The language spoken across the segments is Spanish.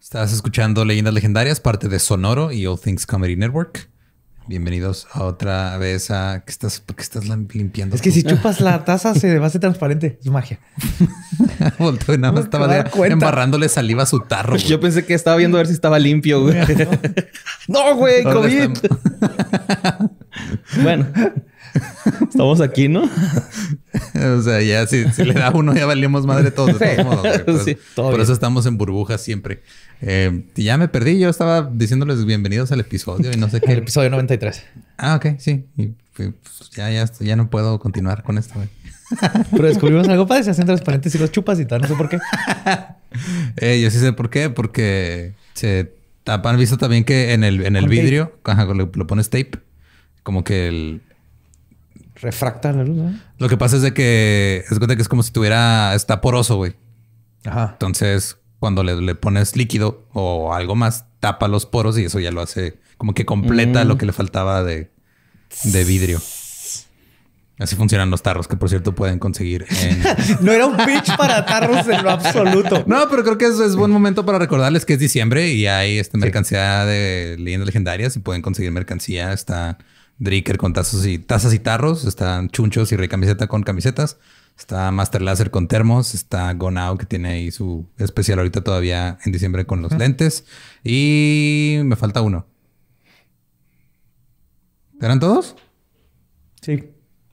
Estás escuchando Leyendas Legendarias, parte de Sonoro y All Things Comedy Network. Bienvenidos a otra vez a... ¿Qué estás, ¿por qué estás limpiando? Es que tú? si chupas la taza se va a hacer transparente. Es magia. Volteo y nada más No estaba embarrándole saliva a su tarro. güey. Yo pensé que estaba viendo a ver si estaba limpio, güey. no, güey, ¿Dónde COVID. bueno, estamos aquí, ¿no? o sea, ya si, si le da uno, ya valimos madre todos. De todos modos, güey. Por, Sí, todo por bien. eso estamos en burbujas siempre. Eh, y ya me perdí. Yo estaba diciéndoles bienvenidos al episodio y no sé El qué. episodio 93. Ah, ok, sí. Y, pues, ya, ya, ya no puedo continuar con esto. güey. Pero descubrimos algo padre. Se hacen transparentes y los chupas y tal. No sé por qué. Eh, yo sí sé por qué, porque se tapan. ¿Han visto también que en el, en el vidrio, ajá, lo, lo pones tape? Como que el, Refracta la luz, ¿no? lo que pasa es de que es que es como si tuviera, está poroso, güey. Ajá. Entonces, cuando le, le pones líquido o algo más, tapa los poros y eso ya lo hace como que completa Mm. lo que le faltaba de, de vidrio. Así funcionan los tarros, que por cierto pueden conseguir en... No era un pitch para tarros en lo absoluto. No, pero creo que es, es buen momento para recordarles que es diciembre y hay esta mercancía de leyendas legendarias y pueden conseguir mercancía. Está Dricker con tazos y tazas y tarros, están chunchos y rey camiseta con camisetas. Está Master Laser con termos, está Gonao que tiene ahí su especial ahorita todavía en diciembre con los lentes y me falta uno. ¿Eran todos? Sí.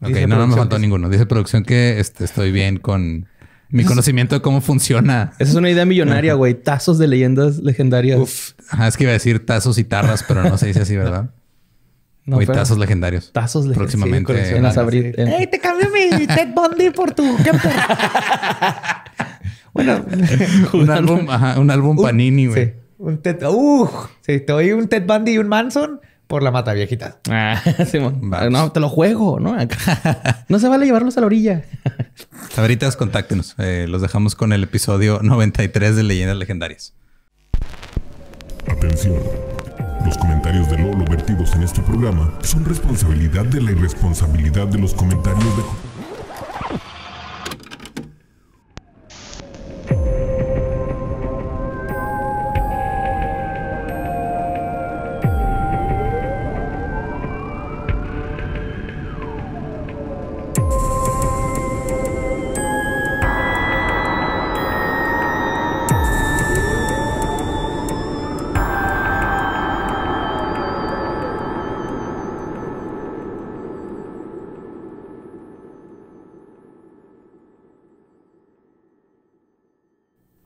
Ok, Dice no, no me faltó que- ninguno. Dice producción que este, estoy bien con mi conocimiento de cómo funciona Esa es una idea millonaria, güey. Tazos de leyendas legendarias. Uf, ajá, es que iba a decir tazos y tarras, pero no se dice así, ¿verdad? No, o y pero- tazos legendarios. Tazos legendarios. Próximamente. Sí, coleccionas Sí, abrir- sí. en- ¡Ey, te cambio mi Ted Bundy por tu bueno, un álbum, ajá, un álbum Panini, güey. sí. Un Ted... ¡Uh! Sí, te doy un Ted Bundy y un Manson por la mata viejita. Ah, Simón. Vamos. No, te lo juego, ¿no? no se vale llevarlos a la orilla. Sabritas, contáctenos. Eh, los dejamos con el episodio 93 de Leyendas Legendarias. Atención. Los comentarios de Lolo vertidos en este programa son responsabilidad de la irresponsabilidad de los comentarios de...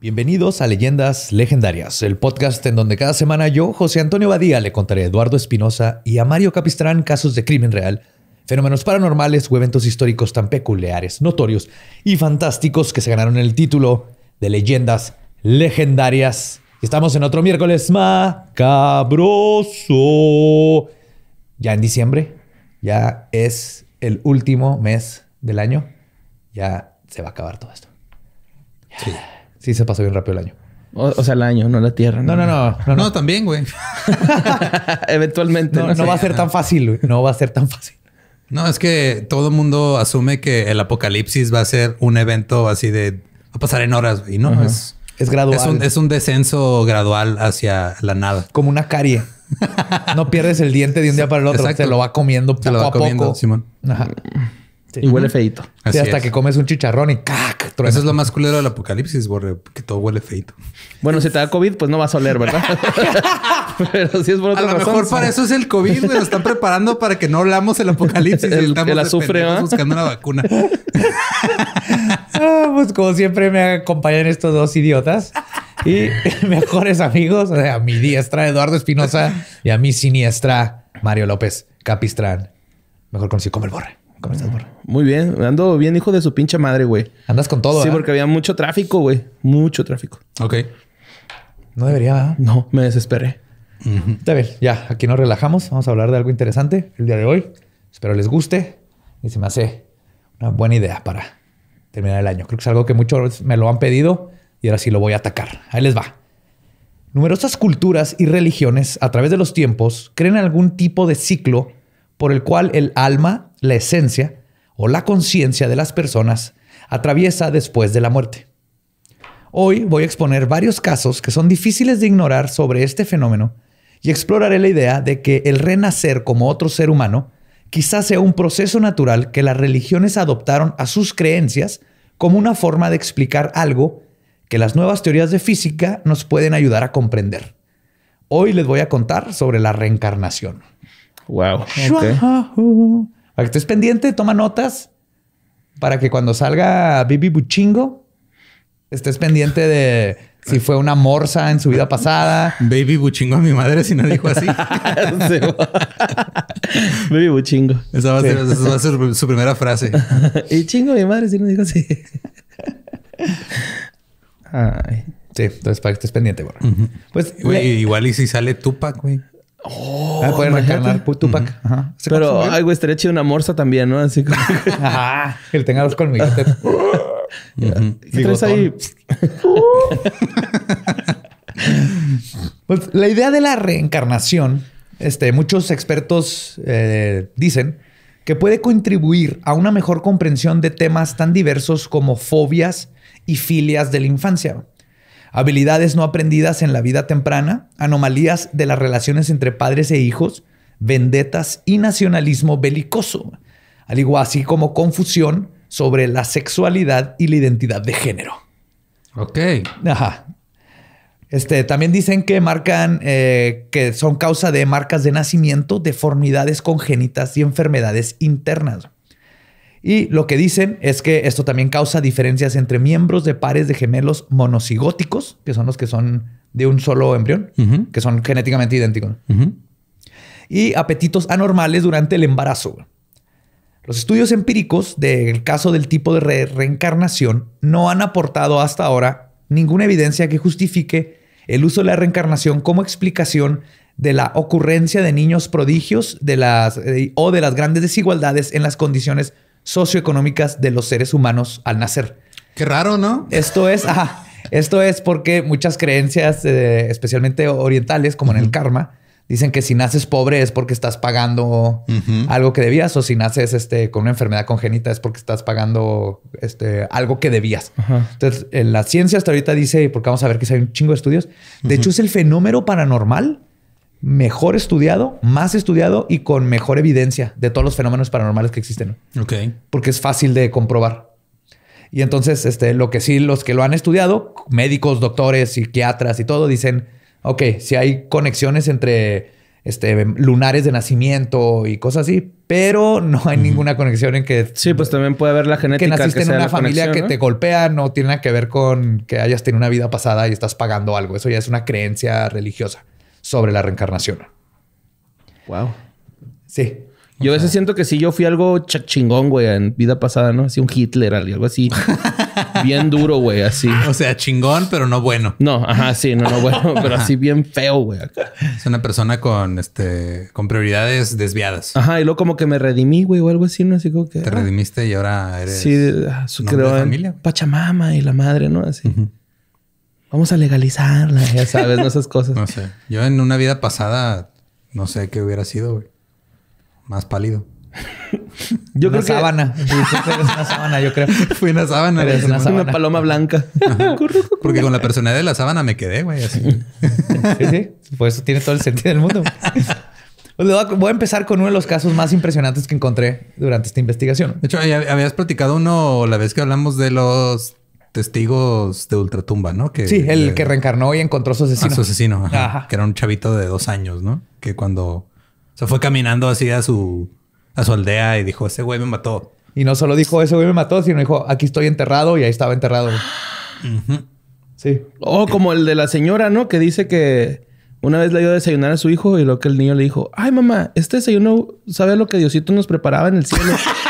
Bienvenidos a Leyendas Legendarias, el podcast en donde cada semana yo, José Antonio Badía, le contaré a Eduardo Espinosa y a Mario Capistrán casos de crimen real, fenómenos paranormales o eventos históricos tan peculiares, notorios y fantásticos que se ganaron el título de Leyendas Legendarias. Estamos en otro miércoles macabroso. Ya en diciembre, ya es el último mes del año. Ya se va a acabar todo esto. Sí. Sí, se pasó bien rápido el año. O, o sea, el año, no la tierra. No, no, no. No, No, no. también, güey. Eventualmente. No, No, no va a ser tan fácil, güey. No va a ser tan fácil. No, es que todo el mundo asume que el apocalipsis va a ser un evento así de... Va a pasar en horas, güey. No, es... Es gradual. Es un, es un descenso gradual hacia la nada. Como una carie. No pierdes el diente de un día para el otro. Exacto. Se lo va comiendo poco Se lo va a comiendo, poco. Simón. Ajá. Y huele feito. Sí, hasta es. que comes un chicharrón y ¡cac! truena. Eso es lo más culero del apocalipsis, borre, que todo huele feito. Bueno, si te da COVID, pues no vas a oler, ¿verdad? Pero si es por A otra lo razón, mejor para eso es el COVID, güey. Lo están preparando para que no hablamos el apocalipsis. y El- estamos el azufre, ¿verdad? buscando una vacuna. Ah, pues como siempre me acompañan estos dos idiotas y mejores amigos, o sea, a mi diestra Eduardo Espinosa y a mi siniestra Mario López Capistrán. Mejor conocido como el Borre. ¿Cómo estás, Borre? Muy bien. Ando bien, hijo de su pinche madre, güey. Andas con todo, Sí, ¿verdad? porque había mucho tráfico, güey. Mucho tráfico. Ok. No debería, ¿verdad? No, me desesperé. Está bien, ya, aquí nos relajamos. Vamos a hablar de algo interesante el día de hoy. Espero les guste y se me hace una buena idea para terminar el año. Creo que es algo que muchos me lo han pedido y ahora sí lo voy a atacar. Ahí les va. Numerosas culturas y religiones a través de los tiempos creen en algún tipo de ciclo por el cual el alma, la esencia o la conciencia de las personas atraviesa después de la muerte. Hoy voy a exponer varios casos que son difíciles de ignorar sobre este fenómeno y exploraré la idea de que el renacer como otro ser humano quizás sea un proceso natural que las religiones adoptaron a sus creencias como una forma de explicar algo que las nuevas teorías de física nos pueden ayudar a comprender. Hoy les voy a contar sobre la reencarnación. Wow. Para que estés pendiente, toma notas para que cuando salga Bibi Buchingo estés pendiente de si fue una morsa en su vida pasada. Baby buchingo a mi madre si no dijo así. Baby buchingo. Esa va, a ser, esa va a ser su primera frase. y chingo a mi madre si no dijo así. Ay. Sí, entonces para que estés pendiente, güey. Pues Güey, igual y si sale Tupac, güey. Oh, ah, puede reencarnar Tupac. Ajá. ¿Se Pero, ay, güey, estaría chido una morsa también, ¿no? Así como... Ajá. Que tenga los colmillotes. ¿Qué traes ahí? Pues la idea de la reencarnación, este, muchos expertos eh, dicen que puede contribuir a una mejor comprensión de temas tan diversos como fobias y filias de la infancia, habilidades no aprendidas en la vida temprana, anomalías de las relaciones entre padres e hijos, vendetas y nacionalismo belicoso, al igual así como confusión sobre la sexualidad y la identidad de género. Ok. Ajá. Este, también dicen que marcan, eh, que son causa de marcas de nacimiento, deformidades congénitas y enfermedades internas. Y lo que dicen es que esto también causa diferencias entre miembros de pares de gemelos monocigóticos, que son los que son de un solo embrión, que son genéticamente idénticos, y apetitos anormales durante el embarazo. Los estudios empíricos del caso del tipo de re- reencarnación no han aportado hasta ahora ninguna evidencia que justifique el uso de la reencarnación como explicación de la ocurrencia de niños prodigios de las, eh, o de las grandes desigualdades en las condiciones socioeconómicas de los seres humanos al nacer. Qué raro, ¿no? Esto es, ajá, esto es porque muchas creencias, eh, especialmente orientales, como en el karma, dicen que si naces pobre es porque estás pagando algo que debías, o si naces este, con una enfermedad congénita es porque estás pagando este, algo que debías. Entonces, en la ciencia hasta ahorita dice, porque vamos a ver que hay un chingo de estudios, de hecho es el fenómeno paranormal mejor estudiado, más estudiado y con mejor evidencia de todos los fenómenos paranormales que existen Ok. porque es fácil de comprobar. Y entonces, este, lo que sí, los que lo han estudiado, médicos, doctores, psiquiatras y todo, dicen, ok, si hay conexiones entre este, lunares de nacimiento y cosas así, pero no hay ninguna conexión en que, Sí, pues también puede haber la que genética. naciste en sea una familia conexión, que te golpea, no tiene nada que ver con que hayas tenido una vida pasada y estás pagando algo. Eso ya es una creencia religiosa sobre la reencarnación. Wow. Sí. Yo a veces siento que sí, yo fui algo chingón, güey, en vida pasada, ¿no? Así un Hitler, algo así. bien duro, güey, así. O sea, chingón, pero no bueno. No, ajá, sí, no, no, bueno, pero así bien feo, güey. acá. Es una persona con este con prioridades desviadas. Ajá, y luego como que me redimí, güey, o algo así, ¿no? Así como que. Te ah, redimiste y ahora eres. Sí, ah, su nombre de creo familia. Pachamama y la madre, ¿no? Así. Vamos a legalizarla, ya sabes, ¿no? Esas cosas. No sé. Yo en una vida pasada no sé qué hubiera sido, güey. Más pálido. Yo una creo que sábana. Una sábana, yo creo. Fui una sábana. Eres una paloma blanca. Porque con la personalidad de la sábana me quedé, güey. Así. Sí, sí. Por eso tiene todo el sentido del mundo. Pues voy a- empezar con uno de los casos más impresionantes que encontré durante esta investigación. De hecho, habías platicado uno la vez que hablamos de los testigos de ultratumba, ¿no? Que, Sí, el de- que reencarnó y encontró a su a asesino. su asesino. ajá. Ajá. Que era un chavito de dos años, ¿no? Que cuando se fue caminando así a su, a su aldea y dijo, ese güey me mató. Y no solo dijo, ese güey me mató, sino dijo, aquí estoy enterrado y ahí estaba enterrado. Sí. Oh, como el de la señora, ¿no? Que dice que una vez le dio a desayunar a su hijo y lo que el niño le dijo, ay mamá, este desayuno sabe lo que Diosito nos preparaba en el cielo.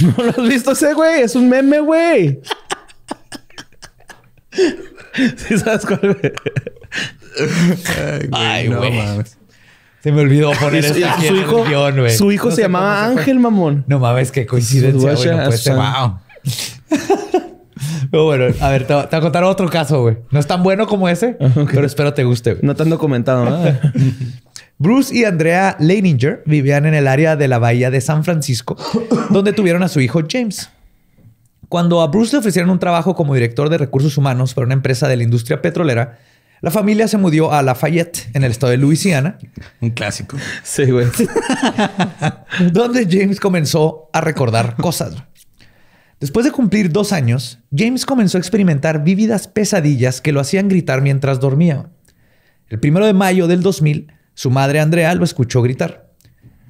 ¿No lo has visto ese güey? Es un meme, güey. ¿Sí sabes cuál, güey? Ay, no güey. mames. Se me olvidó poner su, esto aquí su en el hijo, guion, güey. su hijo No se llamaba. Ángel, mamón. No mames, qué coincidencia, güey. No puede ser. Wow. Pero bueno, a ver, te, voy- a contar otro caso, güey. No es tan bueno como ese, pero espero te guste, güey. No te han documentado, ¿no? Bruce y Andrea Leininger vivían en el área de la bahía de San Francisco, donde tuvieron a su hijo James. Cuando a Bruce le ofrecieron un trabajo como director de recursos humanos para una empresa de la industria petrolera, la familia se mudó a Lafayette, en el estado de Luisiana, Un clásico. Sí, güey. donde James comenzó a recordar cosas. Después de cumplir dos años, James comenzó a experimentar vívidas pesadillas que lo hacían gritar mientras dormía. El primero de mayo del 2000, su madre Andrea lo escuchó gritar.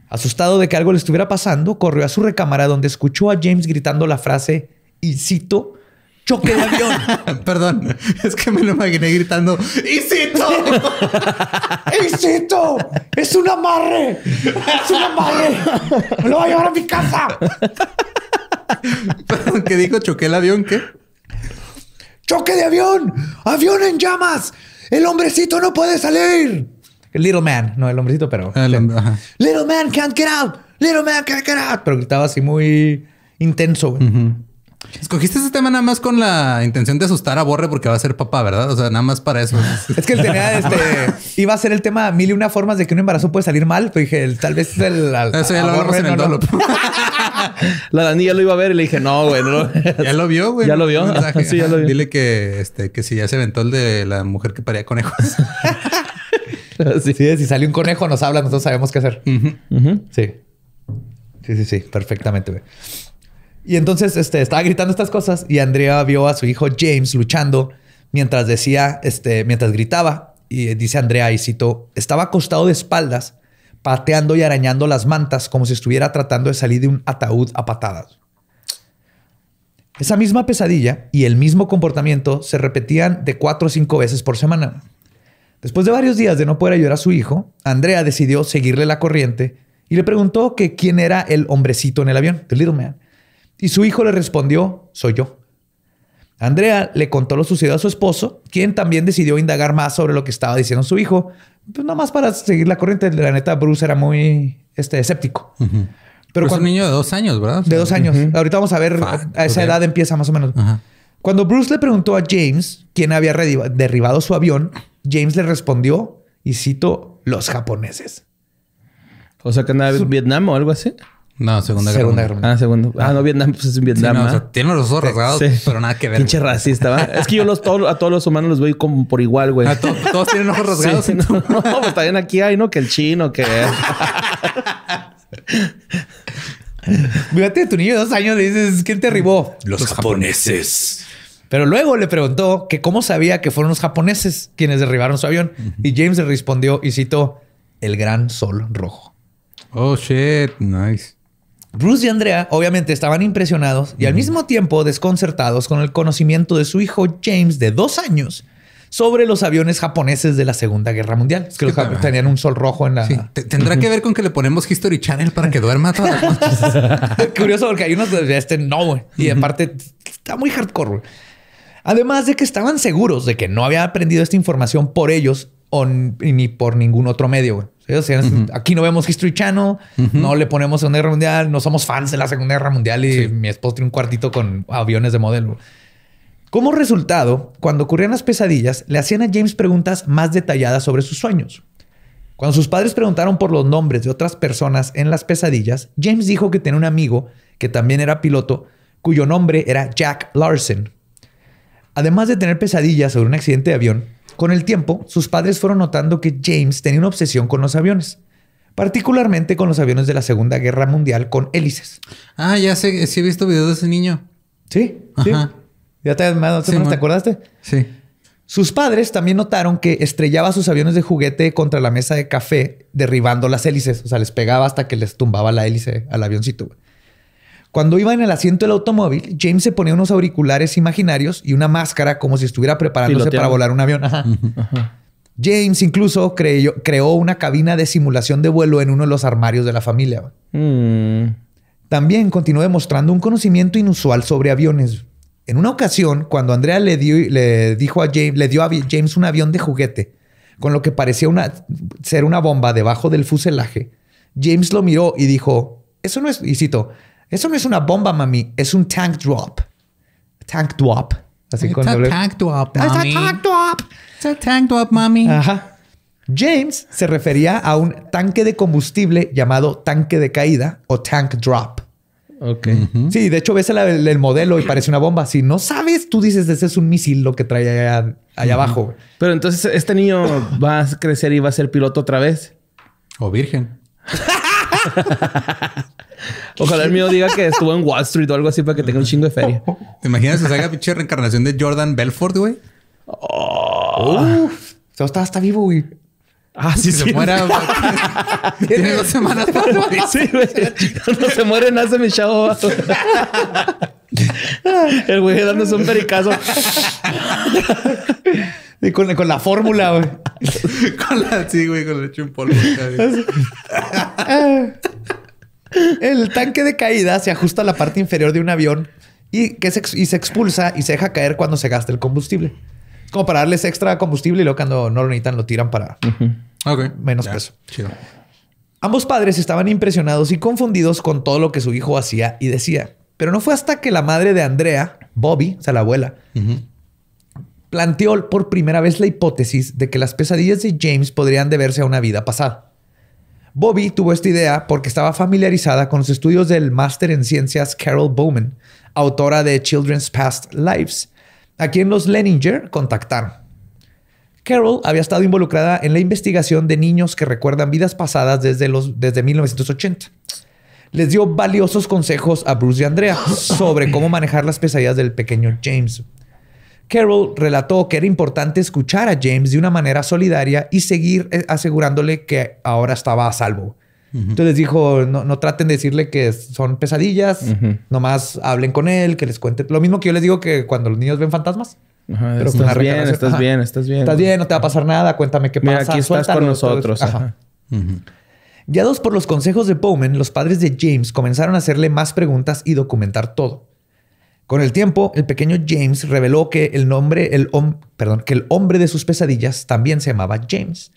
Asustado de que algo le estuviera pasando, corrió a su recámara donde escuchó a James gritando la frase, y cito, choque de avión. Perdón, es que me lo imaginé gritando. ¡Isito! ¡Éxito! ¡Es un amarre! ¡Es un amarre! ¡Me lo voy a llevar a mi casa! Perdón, ¿qué dijo? ¿Choqué el avión? ¿Qué? ¡Choque de avión! ¡Avión en llamas! ¡El hombrecito no puede salir! El little man, no el hombrecito, pero. Ah, el-. Little man can't get out! Little man can't get out! Pero gritaba así muy intenso. güey. Escogiste ese tema nada más con la intención de asustar a Borre porque va a ser papá, ¿verdad? O sea, nada más para eso. Es que él tenía este. iba a ser el tema mil y una formas de que un embarazo puede salir mal. Pero dije, tal vez el. al- Eso ya lo hablamos en el no. La Dani ya lo iba a ver y le dije, no, güey, no. Ya lo vio, güey. ¿Ya lo vio? Sí, ya lo vio. Dile que, este, que si ya se aventó el de la mujer que paría conejos. sí. Sí, si sale un conejo, nos habla, nosotros sabemos qué hacer. Sí. Sí, sí, sí, perfectamente. güey. Y entonces este, estaba gritando estas cosas y Andrea vio a su hijo James luchando mientras decía, este, mientras gritaba. Y dice Andrea, y cito, estaba acostado de espaldas, pateando y arañando las mantas como si estuviera tratando de salir de un ataúd a patadas. Esa misma pesadilla y el mismo comportamiento se repetían de cuatro o cinco veces por semana. Después de varios días de no poder ayudar a su hijo, Andrea decidió seguirle la corriente y le preguntó que quién era el hombrecito en el avión, the little man. Y su hijo le respondió, soy yo. Andrea le contó lo sucedido a su esposo, quien también decidió indagar más sobre lo que estaba diciendo su hijo, pues nada más para seguir la corriente. La neta, Bruce era muy este, escéptico. Pero Pero es un niño de dos años, ¿verdad? de dos años. Ahorita vamos a ver, a esa edad empieza más o menos. Cuando Bruce le preguntó a James quién había derribado su avión, James le respondió, y cito, los japoneses. O sea, que andaba en Vietnam o algo así. No, Segunda Guerra Segunda Mundial. Guerra. Ah, segundo. Ah, no, Vietnam, pues es en Sí, Vietnam. o ¿ah? sea, tiene los ojos rasgados, Sí. pero nada que ver. Pinche racista, ¿va? Es que yo los, todos- a todos los humanos los veo como por igual, güey. Ah, to- todos tienen ojos rasgados. Sí, no, no, pues también aquí hay, ¿no? Que el chino, que... Fíjate, tu niño de dos años le dices, ¿quién te derribó? Los japoneses. Pero luego le preguntó que cómo sabía que fueron los japoneses quienes derribaron su avión. Y James le respondió, y cito, el gran sol rojo. Oh, shit. Nice. Bruce y Andrea obviamente estaban impresionados y al mismo tiempo desconcertados con el conocimiento de su hijo James de dos años sobre los aviones japoneses de la Segunda Guerra Mundial. Es que los Sí, japoneses tenían un sol rojo en la... Sí. Te- ¿Tendrá que ver con que le ponemos History Channel para que duerma todas las noches? Curioso porque hay unos de este no, güey. Y aparte está muy hardcore, güey. Además de que estaban seguros de que no había aprendido esta información por ellos o ni por ningún otro medio, güey. O sea, Aquí no vemos History Channel, no le ponemos Segunda Guerra Mundial, no somos fans de la Segunda Guerra Mundial y mi esposo tiene un cuartito con aviones de modelo. Como resultado, cuando ocurrían las pesadillas, le hacían a James preguntas más detalladas sobre sus sueños. Cuando sus padres preguntaron por los nombres de otras personas en las pesadillas, James dijo que tenía un amigo que también era piloto, cuyo nombre era Jack Larson. Además de tener pesadillas sobre un accidente de avión, con el tiempo sus padres fueron notando que James tenía una obsesión con los aviones, particularmente con los aviones de la Segunda Guerra Mundial con hélices. Ah, ya sé. Sí he visto videos de ese niño. Sí, sí. Ajá. ¿Ya te, más Sí, menos te acordaste? Sí. Sus padres también notaron que estrellaba sus aviones de juguete contra la mesa de café, derribando las hélices. O sea, les pegaba hasta que les tumbaba la hélice al avioncito. Cuando iba en el asiento del automóvil, James se ponía unos auriculares imaginarios y una máscara como si estuviera preparándose para volar un avión. Ajá. James incluso creyó- creó una cabina de simulación de vuelo en uno de los armarios de la familia. Mm. También continuó demostrando un conocimiento inusual sobre aviones. En una ocasión, cuando Andrea le dio, le dijo a James, le dio a James un avión de juguete, con lo que parecía una, ser una bomba debajo del fuselaje, James lo miró y dijo: Eso no es, y cito, eso no es una bomba, mami, es un tank drop. Tank drop. Así con doble- tank drop, mommy. tank drop. It's a tank drop, mami. Ajá. James se refería a un tanque de combustible llamado tanque de caída o tank drop. Ok. Sí, de hecho ves el, el modelo y parece una bomba. Si no sabes, tú dices, ese es un misil lo que trae allá, allá abajo. Pero entonces este niño va a crecer y va a ser piloto otra vez. O virgen. Ojalá el mío diga que estuvo en Wall Street o algo así para que tenga un chingo de feria. ¿Te imaginas que se haga pinche reencarnación de Jordan Belfort, güey? Uf. O sea, está, está vivo, güey. Ah, sí, Si se muera, güey. Tiene dos semanas para morir. Sí, güey. Cuando se muere, nace mi chavo. El güey dándose un pericazo. Y con, con la fórmula, güey. Con la, sí, güey, con leche en polvo. güey. El tanque de caída se ajusta a la parte inferior de un avión y, que se, y se expulsa y se deja caer cuando se gasta el combustible. Como para darles extra combustible y luego cuando no lo necesitan lo tiran para... Menos peso. Chido. Ambos padres estaban impresionados y confundidos con todo lo que su hijo hacía y decía. Pero no fue hasta que la madre de Andrea, Bobby, o sea, la abuela, planteó por primera vez la hipótesis de que las pesadillas de James podrían deberse a una vida pasada. Bobby tuvo esta idea porque estaba familiarizada con los estudios del máster en ciencias Carol Bowman, autora de Children's Past Lives, a quien los Leninger contactaron. Carol había estado involucrada en la investigación de niños que recuerdan vidas pasadas desde, los, desde 1980. Les dio valiosos consejos a Bruce y Andrea sobre cómo manejar las pesadillas del pequeño James. Carol relató que era importante escuchar a James de una manera solidaria y seguir eh, asegurándole que ahora estaba a salvo. Entonces dijo, no, no traten de decirle que son pesadillas, nomás hablen con él, que les cuente. Lo mismo que yo les digo que cuando los niños ven fantasmas. Ajá, Pero con estás bien, estás Ajá. bien, estás bien. Estás bien, no te va a pasar nada, cuéntame qué Mira, pasa. aquí estás suéltalo, con nosotros. Ajá. ajá. Guiados por los consejos de Bowman, los padres de James comenzaron a hacerle más preguntas y documentar todo. Con el tiempo, el pequeño James reveló que el nombre, el hom- perdón, que el hombre de sus pesadillas también se llamaba James,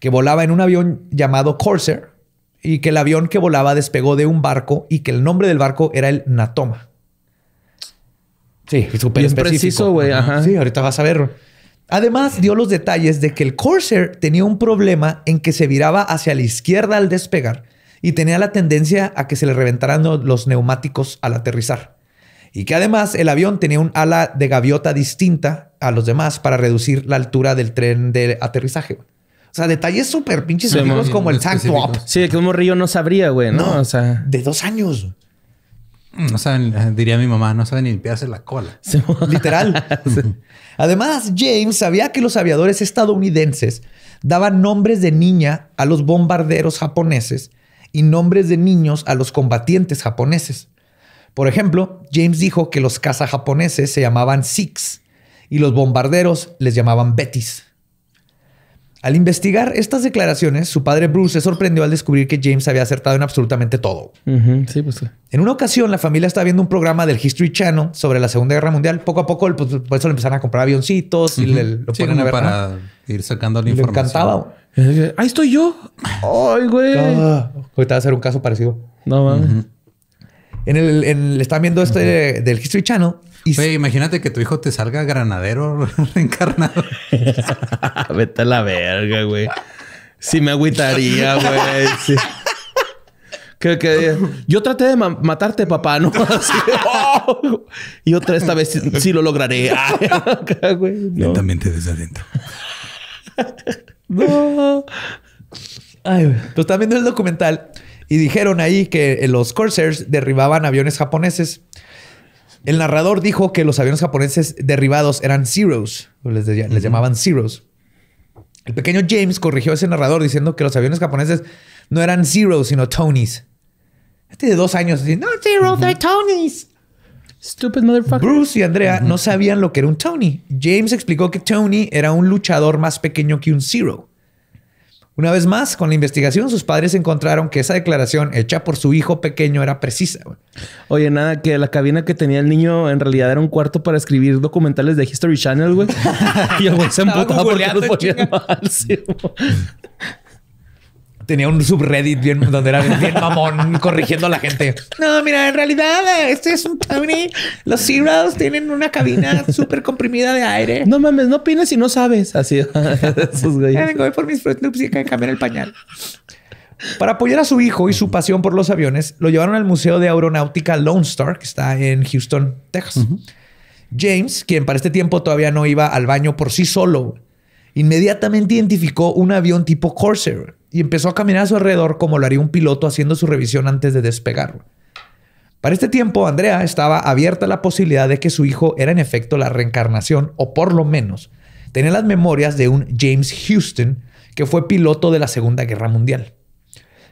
que volaba en un avión llamado Corsair y que el avión que volaba despegó de un barco y que el nombre del barco era el Natoma. Sí, súper preciso, güey. Sí, ahorita vas a ver. Además, dio los detalles de que el Corsair tenía un problema en que se viraba hacia la izquierda al despegar y tenía la tendencia a que se le reventaran lo- los neumáticos al aterrizar. Y que además el avión tenía un ala de gaviota distinta a los demás para reducir la altura del tren de aterrizaje. güey. O sea, detalles súper pinches Sí, amigos como el Tank Top. Sí, que un morrillo no sabría, güey, ¿no? No. O sea, de dos años. No saben, diría mi mamá, no saben ni limpiarse la cola. sí, Literal. Además, James sabía que los aviadores estadounidenses daban nombres de niña a los bombarderos japoneses y nombres de niños a los combatientes japoneses. Por ejemplo, James dijo que los caza japoneses se llamaban Sikhs y los bombarderos les llamaban Betis. Al investigar estas declaraciones, su padre Bruce se sorprendió al descubrir que James había acertado en absolutamente todo. Ujú, sí, pues. En una ocasión, la familia estaba viendo un programa del History Channel sobre la Segunda Guerra Mundial. Poco a poco, pues, por eso le empezaron a comprar avioncitos y le, lo Sí, ponen a ver. ¿no? para ir sacando la Y le encantaba. Ahí estoy yo. Ay, güey. Ah, ahorita va a ser un caso parecido. No mames. En el, en- le estaban viendo este del History Channel y imagínate que tu hijo te salga granadero reencarnado. Vete a la verga, güey. Sí me agüitaría, güey. Sí. Que, que- yo traté de ma- matarte, papá, ¿no? Así, oh. Y otra esta vez sí, sí lo lograré. Ay, acá, güey, no. Lentamente desde adentro. No. Ay, güey. Pues estaban viendo el documental y dijeron ahí que los Corsairs derribaban aviones japoneses. El narrador dijo que los aviones japoneses derribados eran Zeros, les, les llamaban Zeros. El pequeño James corrigió a ese narrador diciendo que los aviones japoneses no eran Zeros, sino Tonys. Este de dos años, así, no, Zeros, they're Tonys. Stupid motherfucker. Bruce y Andrea no sabían lo que era un Tony. James explicó que Tony era un luchador más pequeño que un Zero. Una vez más, con la investigación, sus padres encontraron que esa declaración hecha por su hijo pequeño era precisa. Oye, nada, que la cabina que tenía el niño en realidad era un cuarto para escribir documentales de History Channel, güey. y el güey se emputaba porque los ponían mal. sí. Tenía un subreddit bien, donde era bien, bien mamón corrigiendo a la gente. No, mira, en realidad este es un Tony. Los Zeros tienen una cabina súper comprimida de aire. No mames, no opines si no sabes. Así. Esos güeyes. voy por mis Fruit Loops y hay que cambiar el pañal. Para apoyar a su hijo y su pasión por los aviones, lo llevaron al Museo de Aeronáutica Lone Star, que está en Houston, Texas. James, quien para este tiempo todavía no iba al baño por sí solo, inmediatamente identificó un avión tipo Corsair y empezó a caminar a su alrededor como lo haría un piloto haciendo su revisión antes de despegar. Para este tiempo, Andrea estaba abierta a la posibilidad de que su hijo era en efecto la reencarnación, o por lo menos tenía las memorias de un James Houston que fue piloto de la Segunda Guerra Mundial.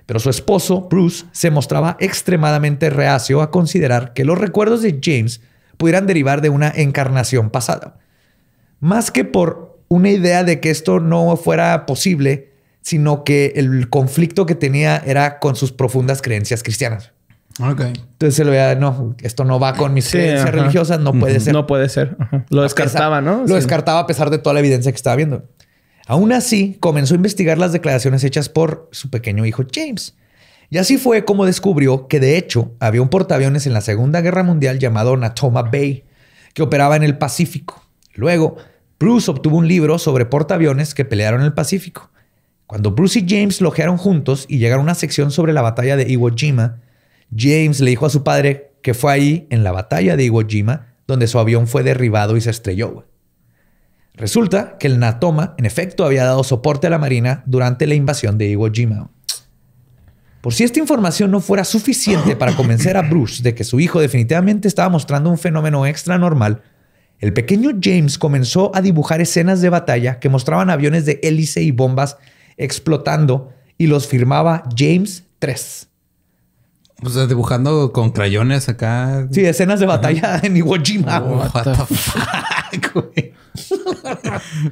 Pero su esposo, Bruce, se mostraba extremadamente reacio a considerar que los recuerdos de James pudieran derivar de una encarnación pasada. Más que por una idea de que esto no fuera posible, sino que el conflicto que tenía era con sus profundas creencias cristianas. Ok. Entonces se lo veía, no, esto no va con mis Sí, creencias ajá. religiosas, no puede ser. No puede ser. Ajá. Lo descartaba, ¿no? Lo Sí. descartaba a pesar de toda la evidencia que estaba viendo. Aún así, comenzó a investigar las declaraciones hechas por su pequeño hijo James. Y así fue como descubrió que de hecho había un portaaviones en la Segunda Guerra Mundial llamado Natoma Bay, que operaba en el Pacífico. Luego, Bruce obtuvo un libro sobre portaaviones que pelearon en el Pacífico. Cuando Bruce y James lojearon juntos y llegaron a una sección sobre la batalla de Iwo Jima, James le dijo a su padre que fue ahí, en la batalla de Iwo Jima, donde su avión fue derribado y se estrelló. Resulta que el Natoma, en efecto, había dado soporte a la Marina durante la invasión de Iwo Jima. Por si esta información no fuera suficiente para convencer a Bruce de que su hijo definitivamente estaba mostrando un fenómeno extra normal, el pequeño James comenzó a dibujar escenas de batalla que mostraban aviones de hélice y bombas explotando y los firmaba James 3. O sea, dibujando con crayones acá. Sí, escenas de batalla en Iwo Jima. güey. What the fuck, güey.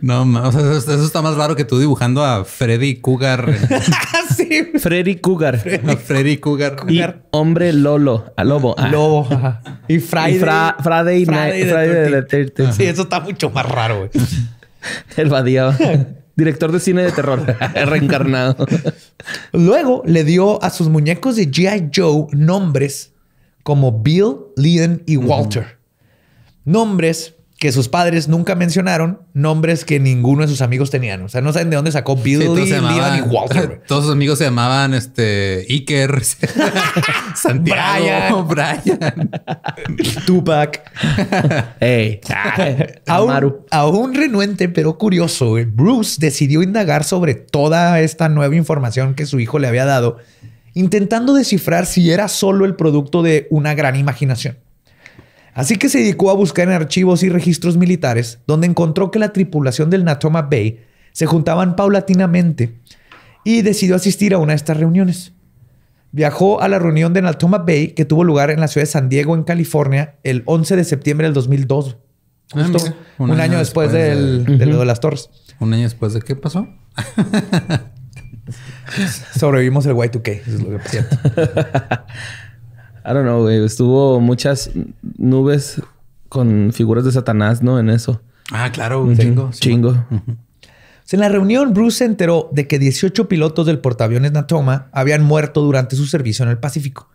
No, o sea, eso, eso está más raro que tú dibujando a Freddy Cougar. Sí. Freddy Cougar. a Freddy Cougar. Y hombre Lolo. A lobo. Ah. Lobo. ajá. Y Friday. Y Fra- Friday Night- Friday the 13th. Sí, eso está mucho más raro, güey. El Badía. Director de cine de terror. Reencarnado. Luego le dio a sus muñecos de G.I. Joe nombres como Bill, Leon y Walter. Nombres que sus padres nunca mencionaron, nombres que ninguno de sus amigos tenían. O sea, no saben de dónde sacó Bill, Sí, todos, llamaban, y Walter. todos sus amigos se llamaban este Iker, Santiago, Brian. Tupac. Ey. Aún, Amaru. aún renuente, pero curioso, Bruce decidió indagar sobre toda esta nueva información que su hijo le había dado, intentando descifrar si era solo el producto de una gran imaginación. Así que se dedicó a buscar en archivos y registros militares, donde encontró que la tripulación del Natoma Bay se juntaban paulatinamente y decidió asistir a una de estas reuniones. Viajó a la reunión de Natoma Bay que tuvo lugar en la ciudad de San Diego, en California, el 11 de septiembre del 2002. Ah, Justo mira, un, año, después, del- de, lo de las torres. Un año después de qué pasó? Sobrevivimos el Y2K. Eso es lo que. I don't know, güey. Estuvo muchas nubes con figuras de Satanás, ¿no? En eso. Ah, claro, un chingo. sí. Chingo. Sea, en la reunión, Bruce se enteró de que 18 pilotos del portaaviones Natoma habían muerto durante su servicio en el Pacífico.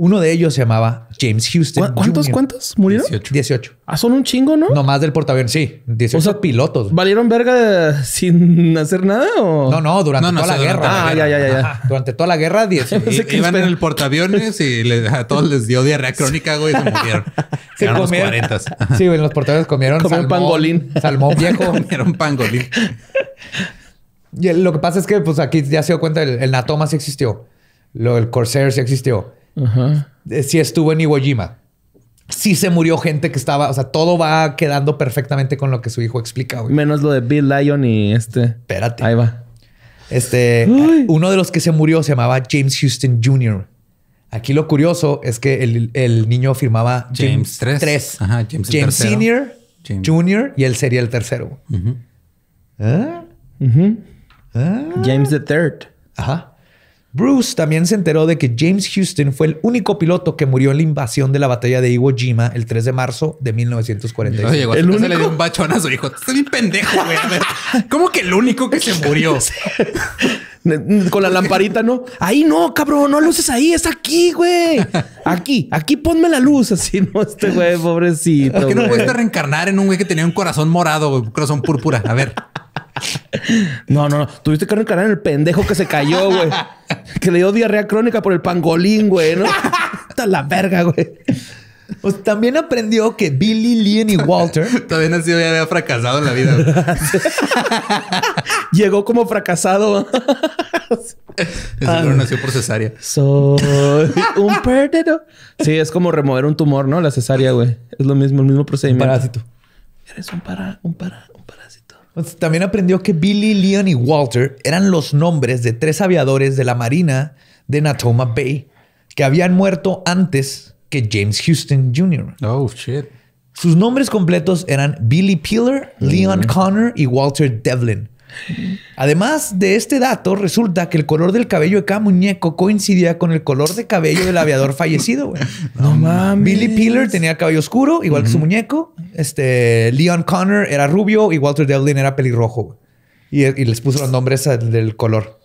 Uno de ellos se llamaba James Houston. ¿Cu- ¿Cuántos, Jr.. cuántos murieron? 18. 18. Ah, son un chingo, ¿no? No más del portaaviones, sí. 18 O sea, pilotos. ¿Valieron verga sin hacer nada o...? No, no, durante No, no, toda la guerra. la Ah, guerra. ya, ya, ya. Ajá. Durante toda la guerra, 18. Pensé I- que iban en el portaaviones y le- a todos les dio diarrea crónica, güey, y se murieron. Se Eran los comieron- 40. Sí, güey, los portaaviones comieron Comieron salmón, pangolín. Salmón viejo. Comieron pangolín. Y lo que pasa es que, pues aquí ya se dio cuenta, el, el Natoma sí existió. Lo, el Corsair sí existió. Ajá. Eh, Sí estuvo en Iwo Jima. Sí se murió gente que estaba... O sea, todo va quedando perfectamente con lo que su hijo explica, güey. Menos lo de Bill Lyon y este. Espérate. Ahí va. Este... Ay. Uno de los que se murió se llamaba James Houston Jr. Aquí lo curioso es que el, el niño firmaba James tres. tres. Ajá, James James. Senior, James. Junior y él sería el tercero. ¿Ah? ¿Ah? James the Third. Ajá. Bruce también se enteró de que James Houston fue el único piloto que murió en la invasión de la batalla de Iwo Jima el 3 de marzo de 1945. Luego llegó ¿El casa y le único? dio un bachón a su hijo. Estás bien pendejo, güey. A ver, ¿cómo que el único que se murió? Con la lamparita, ¿no? Ahí no, cabrón, no luces ahí, es aquí, güey. Aquí, aquí ponme la luz. Así, no, este güey, pobrecito. ¿Por qué no puedes reencarnar en un güey que tenía un corazón morado, güey, un corazón púrpura? A ver. No, no, no. Tuviste que reencarnar en el pendejo que se cayó, güey. que le dio diarrea crónica por el pangolín, güey, ¿no? Está la verga, güey. Pues también aprendió que Billy, Leon y Walter Todavía nació y había fracasado en la vida. güey. Llegó como fracasado. Seguro nació por cesárea. Soy un perdedor. Sí, es como remover un tumor, ¿no? La cesárea, güey. Es lo mismo, el mismo procedimiento. parásito. Eres un para, un para, también aprendió que Billy, Leon y Walter eran los nombres de tres aviadores de la Marina de Natoma Bay que habían muerto antes que James Houston Jr. Oh, shit. Sus nombres completos eran Billy Peeler, Leon Connor y Walter Devlin. Además de este dato, resulta que el color del cabello de cada muñeco coincidía con el color de cabello del aviador fallecido. güey. No mames. Billy Peeler tenía cabello oscuro, igual que su muñeco. Este, Leon Connor era rubio y Walter Devlin era pelirrojo. Y, y les puso los nombres del color.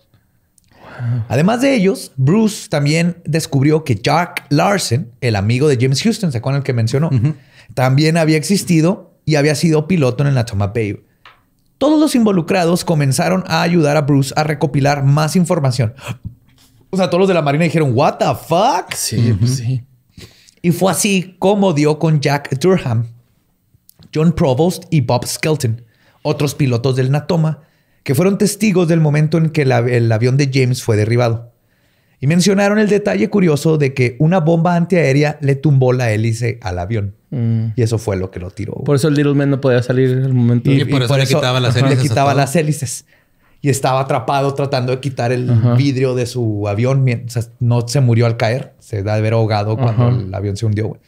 Además de ellos, Bruce también descubrió que Jack Larson, el amigo de James Houston, ¿se acuerdan el que mencionó? También había existido y había sido piloto en el Natoma Bay. Todos los involucrados comenzaron a ayudar a Bruce a recopilar más información. O sea, todos los de la Marina dijeron, ¿What the fuck? Sí, pues sí. Y fue así como dio con Jack Durham, John Provost y Bob Skelton, otros pilotos del Natoma, que fueron testigos del momento en que el, av- el avión de James fue derribado. Y mencionaron el detalle curioso de que una bomba antiaérea le tumbó la hélice al avión. Y eso fue lo que lo tiró. Por eso el Little Man no podía salir al momento. Y por eso le quitaba las ajá, hélices Le a quitaba todo. las hélices. Y estaba atrapado tratando de quitar el vidrio de su avión. mientras no se murió al caer. Se da de haber ahogado cuando Ajá. el avión se hundió. güey.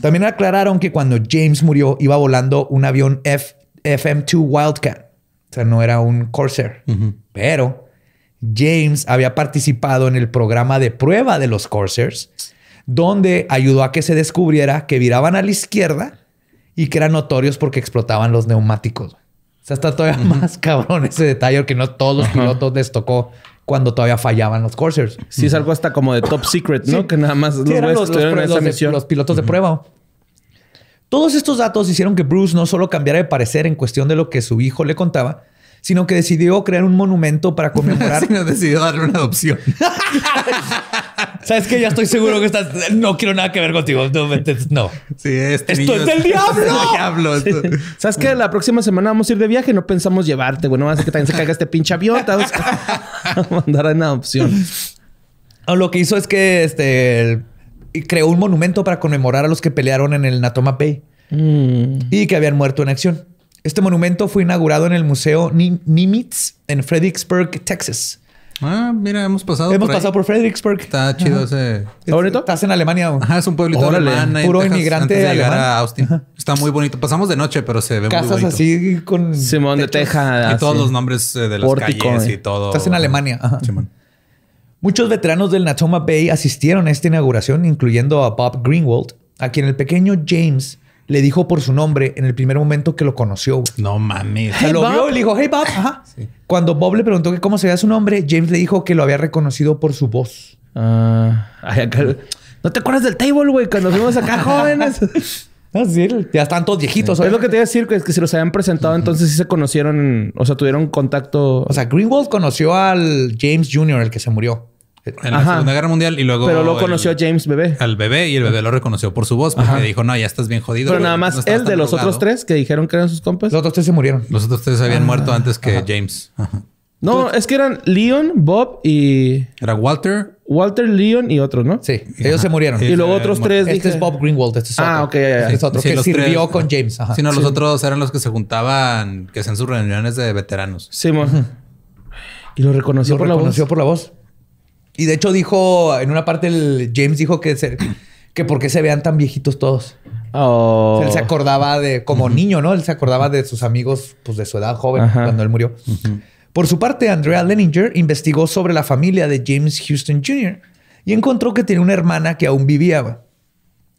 También aclararon que cuando James murió iba volando un avión F- FM-2 Wildcat. O sea, no era un Corsair. Pero James había participado en el programa de prueba de los Corsairs, donde ayudó a que se descubriera que viraban a la izquierda y que eran notorios porque explotaban los neumáticos. O sea, está todavía más cabrón ese detalle porque no todos los pilotos les tocó cuando todavía fallaban los Corsairs. Sí, es algo hasta como de top secret, ¿no? Sí. Que nada más Sí, los eran güeyes los, los estuvieron en pre- esa los de- misión. los pilotos de prueba. Todos estos datos hicieron que Bruce no solo cambiara de parecer en cuestión de lo que su hijo le contaba, sino que decidió crear un monumento para conmemorar. Así nos decidió darle una adopción. Sabes que ya estoy seguro que estás. No quiero nada que ver contigo. No. Sí, este ¡Esto es del diablo! del diablo. esto- ¿Sabes qué? La próxima semana vamos a ir de viaje. No pensamos llevarte, güey. No va a ser que también se caiga este pinche avión. Te vamos a mandar en adopción. No, Lo que hizo es que este, creó un monumento para conmemorar a los que pelearon en el Natoma Bay Mm. y que habían muerto en acción. Este monumento fue inaugurado en el Museo Nim- Nimitz en Fredericksburg, Texas. Ah, mira, hemos pasado Hemos por ahí. pasado por Fredericksburg. Está chido ese... ¿Está bonito? Estás en Alemania. Ajá, es un pueblito Órale. alemán. Puro Texas, inmigrante antes de llegar alemán. a Austin. Está muy bonito. Pasamos de noche, pero se ve muy Casas bonito. así con. Simón de. Teja. Y todos los nombres eh, de las Pórtico, calles eh. y todo. Estás en Alemania. Ajá. Simón. Muchos veteranos del Natoma Bay asistieron a esta inauguración, incluyendo a Bob Greenwald, a quien el pequeño James le dijo por su nombre en el primer momento que lo conoció. güey. No mames. Sea, lo Bob. vio y le dijo, hey Bob. Ajá. Cuando Bob le preguntó que cómo se veía su nombre, James le dijo que lo había reconocido por su voz. Ah, ay, acá- ¿No te acuerdas del table, güey? Cuando fuimos acá jóvenes. Ah, sí, ya están todos viejitos. es lo que te iba a decir, que es que si los habían presentado, entonces sí se conocieron, o sea, tuvieron contacto. O sea, Greenwald conoció al James Jr., el que se murió. En la Ajá. Segunda Guerra Mundial y luego... pero el- conoció James Bebé. al bebé y el bebé lo reconoció por su voz porque dijo, no, ya estás bien jodido. Pero nada no más estabas él de los drogado". otros tres que dijeron que eran sus compas. Los otros tres se murieron. Los otros tres Ah, habían muerto antes que James. Ajá. No, es que eran Leon, Bob y Era Walter. Walter, Leon y otros, ¿no? Sí, ellos se murieron. Sí, Y luego otros habían tres. Este dije- es Bob Greenwald. Este es otro. Ah, ok, ya, ya. Este es otro Sí, que los sirvió tres. con James. Ajá. Sí, no, los otros eran los que se juntaban, que hacían sus reuniones de veteranos. Simón. Y lo reconoció Lo por reconoció la voz. por la voz. Y de hecho dijo, en una parte el James dijo que, se- que por qué se vean tan viejitos todos. Oh. O sea, él se acordaba de, como niño, ¿no? Él se acordaba de sus amigos, pues de su edad joven, Ajá. cuando él murió. Por su parte, Andrea Leninger investigó sobre la familia de James Houston Jr. y encontró que tenía una hermana que aún vivía.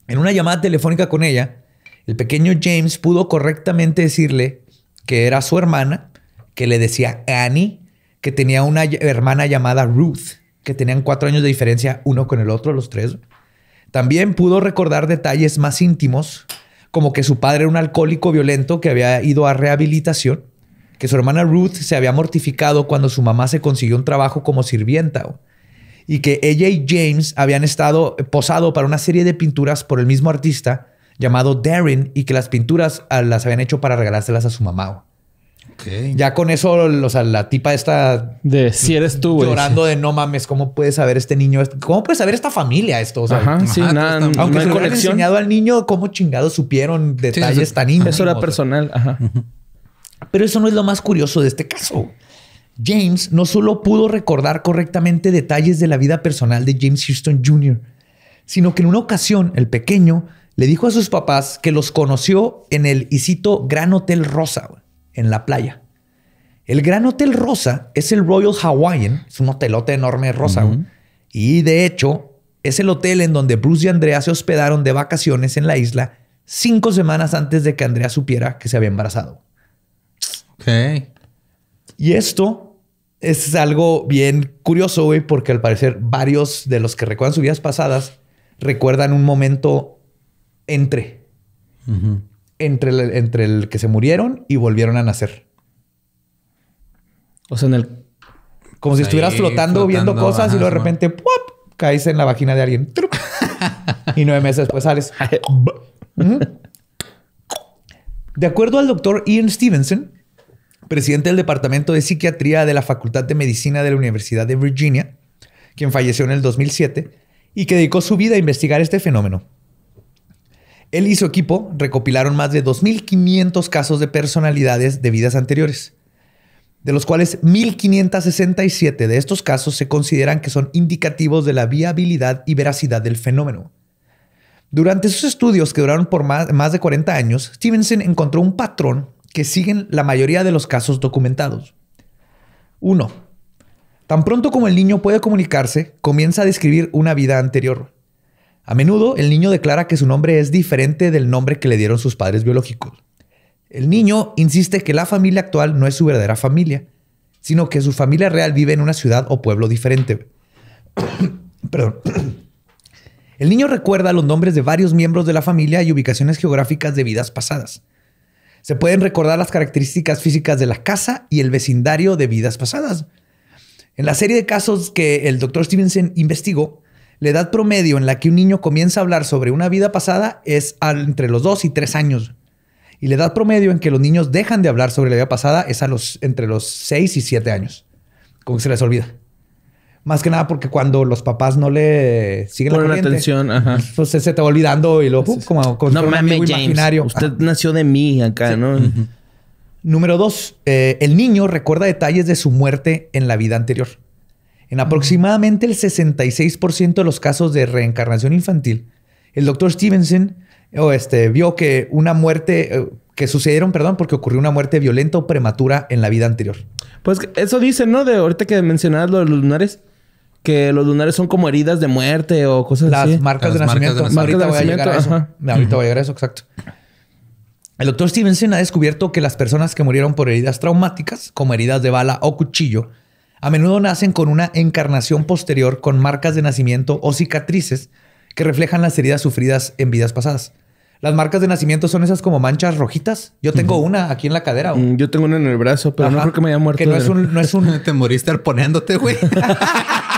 En una llamada telefónica con ella, el pequeño James pudo correctamente decirle que era su hermana, que le decía Annie, que tenía una hermana llamada Ruth, que tenían cuatro años de diferencia uno con el otro, los tres. También pudo recordar detalles más íntimos, como que su padre era un alcohólico violento que había ido a rehabilitación, que su hermana Ruth se había mortificado cuando su mamá se consiguió un trabajo como sirvienta. Y que ella y James habían estado posado para una serie de pinturas por el mismo artista llamado Darren y que las pinturas ah, las habían hecho para regalárselas a su mamá. Ya con eso, o sea, la tipa está De si eres tú, güey. llorando de no mames, ¿cómo puede saber este niño? ¿Cómo puede saber esta familia esto? O sea, Ajá, sí, nada, pues, no aunque se lo enseñado al niño, ¿cómo chingados supieron detalles eso- tan íntimos? Eso era personal, ajá. Pero eso no es lo más curioso de este caso. James no solo pudo recordar correctamente detalles de la vida personal de James Houston Jr., sino que en una ocasión el pequeño le dijo a sus papás que los conoció en el, y cito, Gran Hotel Rosa, güey, en la playa. El Gran Hotel Rosa es el Royal Hawaiian, es un hotelote enorme rosa, y de hecho es el hotel en donde Bruce y Andrea se hospedaron de vacaciones en la isla cinco semanas antes de que Andrea supiera que se había embarazado. Ok. Y esto es algo bien curioso, güey, porque al parecer varios de los que recuerdan sus vidas pasadas recuerdan un momento entre, Ujú. Entre el, entre el que se murieron y volvieron a nacer. O sea, en el. Como si Ahí, estuvieras flotando, viendo cosas y luego de repente caes en la vagina de alguien. ¡Truc! y nueve meses después sales. De acuerdo al doctor Ian Stevenson, presidente del Departamento de Psiquiatría de la Facultad de Medicina de la Universidad de Virginia, quien falleció en el 2007 y que dedicó su vida a investigar este fenómeno. Él y su equipo recopilaron más de 2.500 casos de personalidades de vidas anteriores, de los cuales 1.567 de estos casos se consideran que son indicativos de la viabilidad y veracidad del fenómeno. Durante sus estudios que duraron por más, de 40 años, Stevenson encontró un patrón que siguen la mayoría de los casos documentados. 1. Tan pronto como el niño puede comunicarse, comienza a describir una vida anterior. A menudo el niño declara que su nombre es diferente del nombre que le dieron sus padres biológicos. El niño insiste que la familia actual no es su verdadera familia, sino que su familia real vive en una ciudad o pueblo diferente. Perdón. El niño recuerda los nombres de varios miembros de la familia y ubicaciones geográficas de vidas pasadas. Se pueden recordar las características físicas de la casa y el vecindario de vidas pasadas. En la serie de casos que el Dr. Stevenson investigó, la edad promedio en la que un niño comienza a hablar sobre una vida pasada es entre los 2 y 3 años. Y la edad promedio en que los niños dejan de hablar sobre la vida pasada es a los, entre los 6 y 7 años. Como que se les olvida. Más que nada porque cuando los papás no le siguen la corriente, atención, ajá. pues se te va olvidando y luego uh, como, como si No un amigo James. imaginario. Usted nació de mí acá, ¿no? Número dos, eh, el niño recuerda detalles de su muerte en la vida anterior. En aproximadamente el 66% de los casos de reencarnación infantil, el doctor Stevenson este, vio que una muerte, eh, que sucedieron, perdón, porque ocurrió una muerte violenta o prematura en la vida anterior. Pues eso dicen, ¿no? De ahorita que mencionabas lo de los lunares. Que los lunares son como heridas de muerte o cosas Las así. marcas, Las de, marcas nacimiento. de nacimiento. Ahorita voy a llegar a eso. Ahorita voy a llegar a eso, exacto. El doctor Stevenson ha descubierto que las personas que murieron por heridas traumáticas, como heridas de bala o cuchillo, a menudo nacen con una encarnación posterior con marcas de nacimiento o cicatrices que reflejan las heridas sufridas en vidas pasadas. Las marcas de nacimiento son esas como manchas rojitas. Yo tengo una aquí en la cadera. Mm, Yo tengo una en el brazo, pero no creo que me haya muerto. Que no de- es un, no es un Te moriste arponeándote, güey.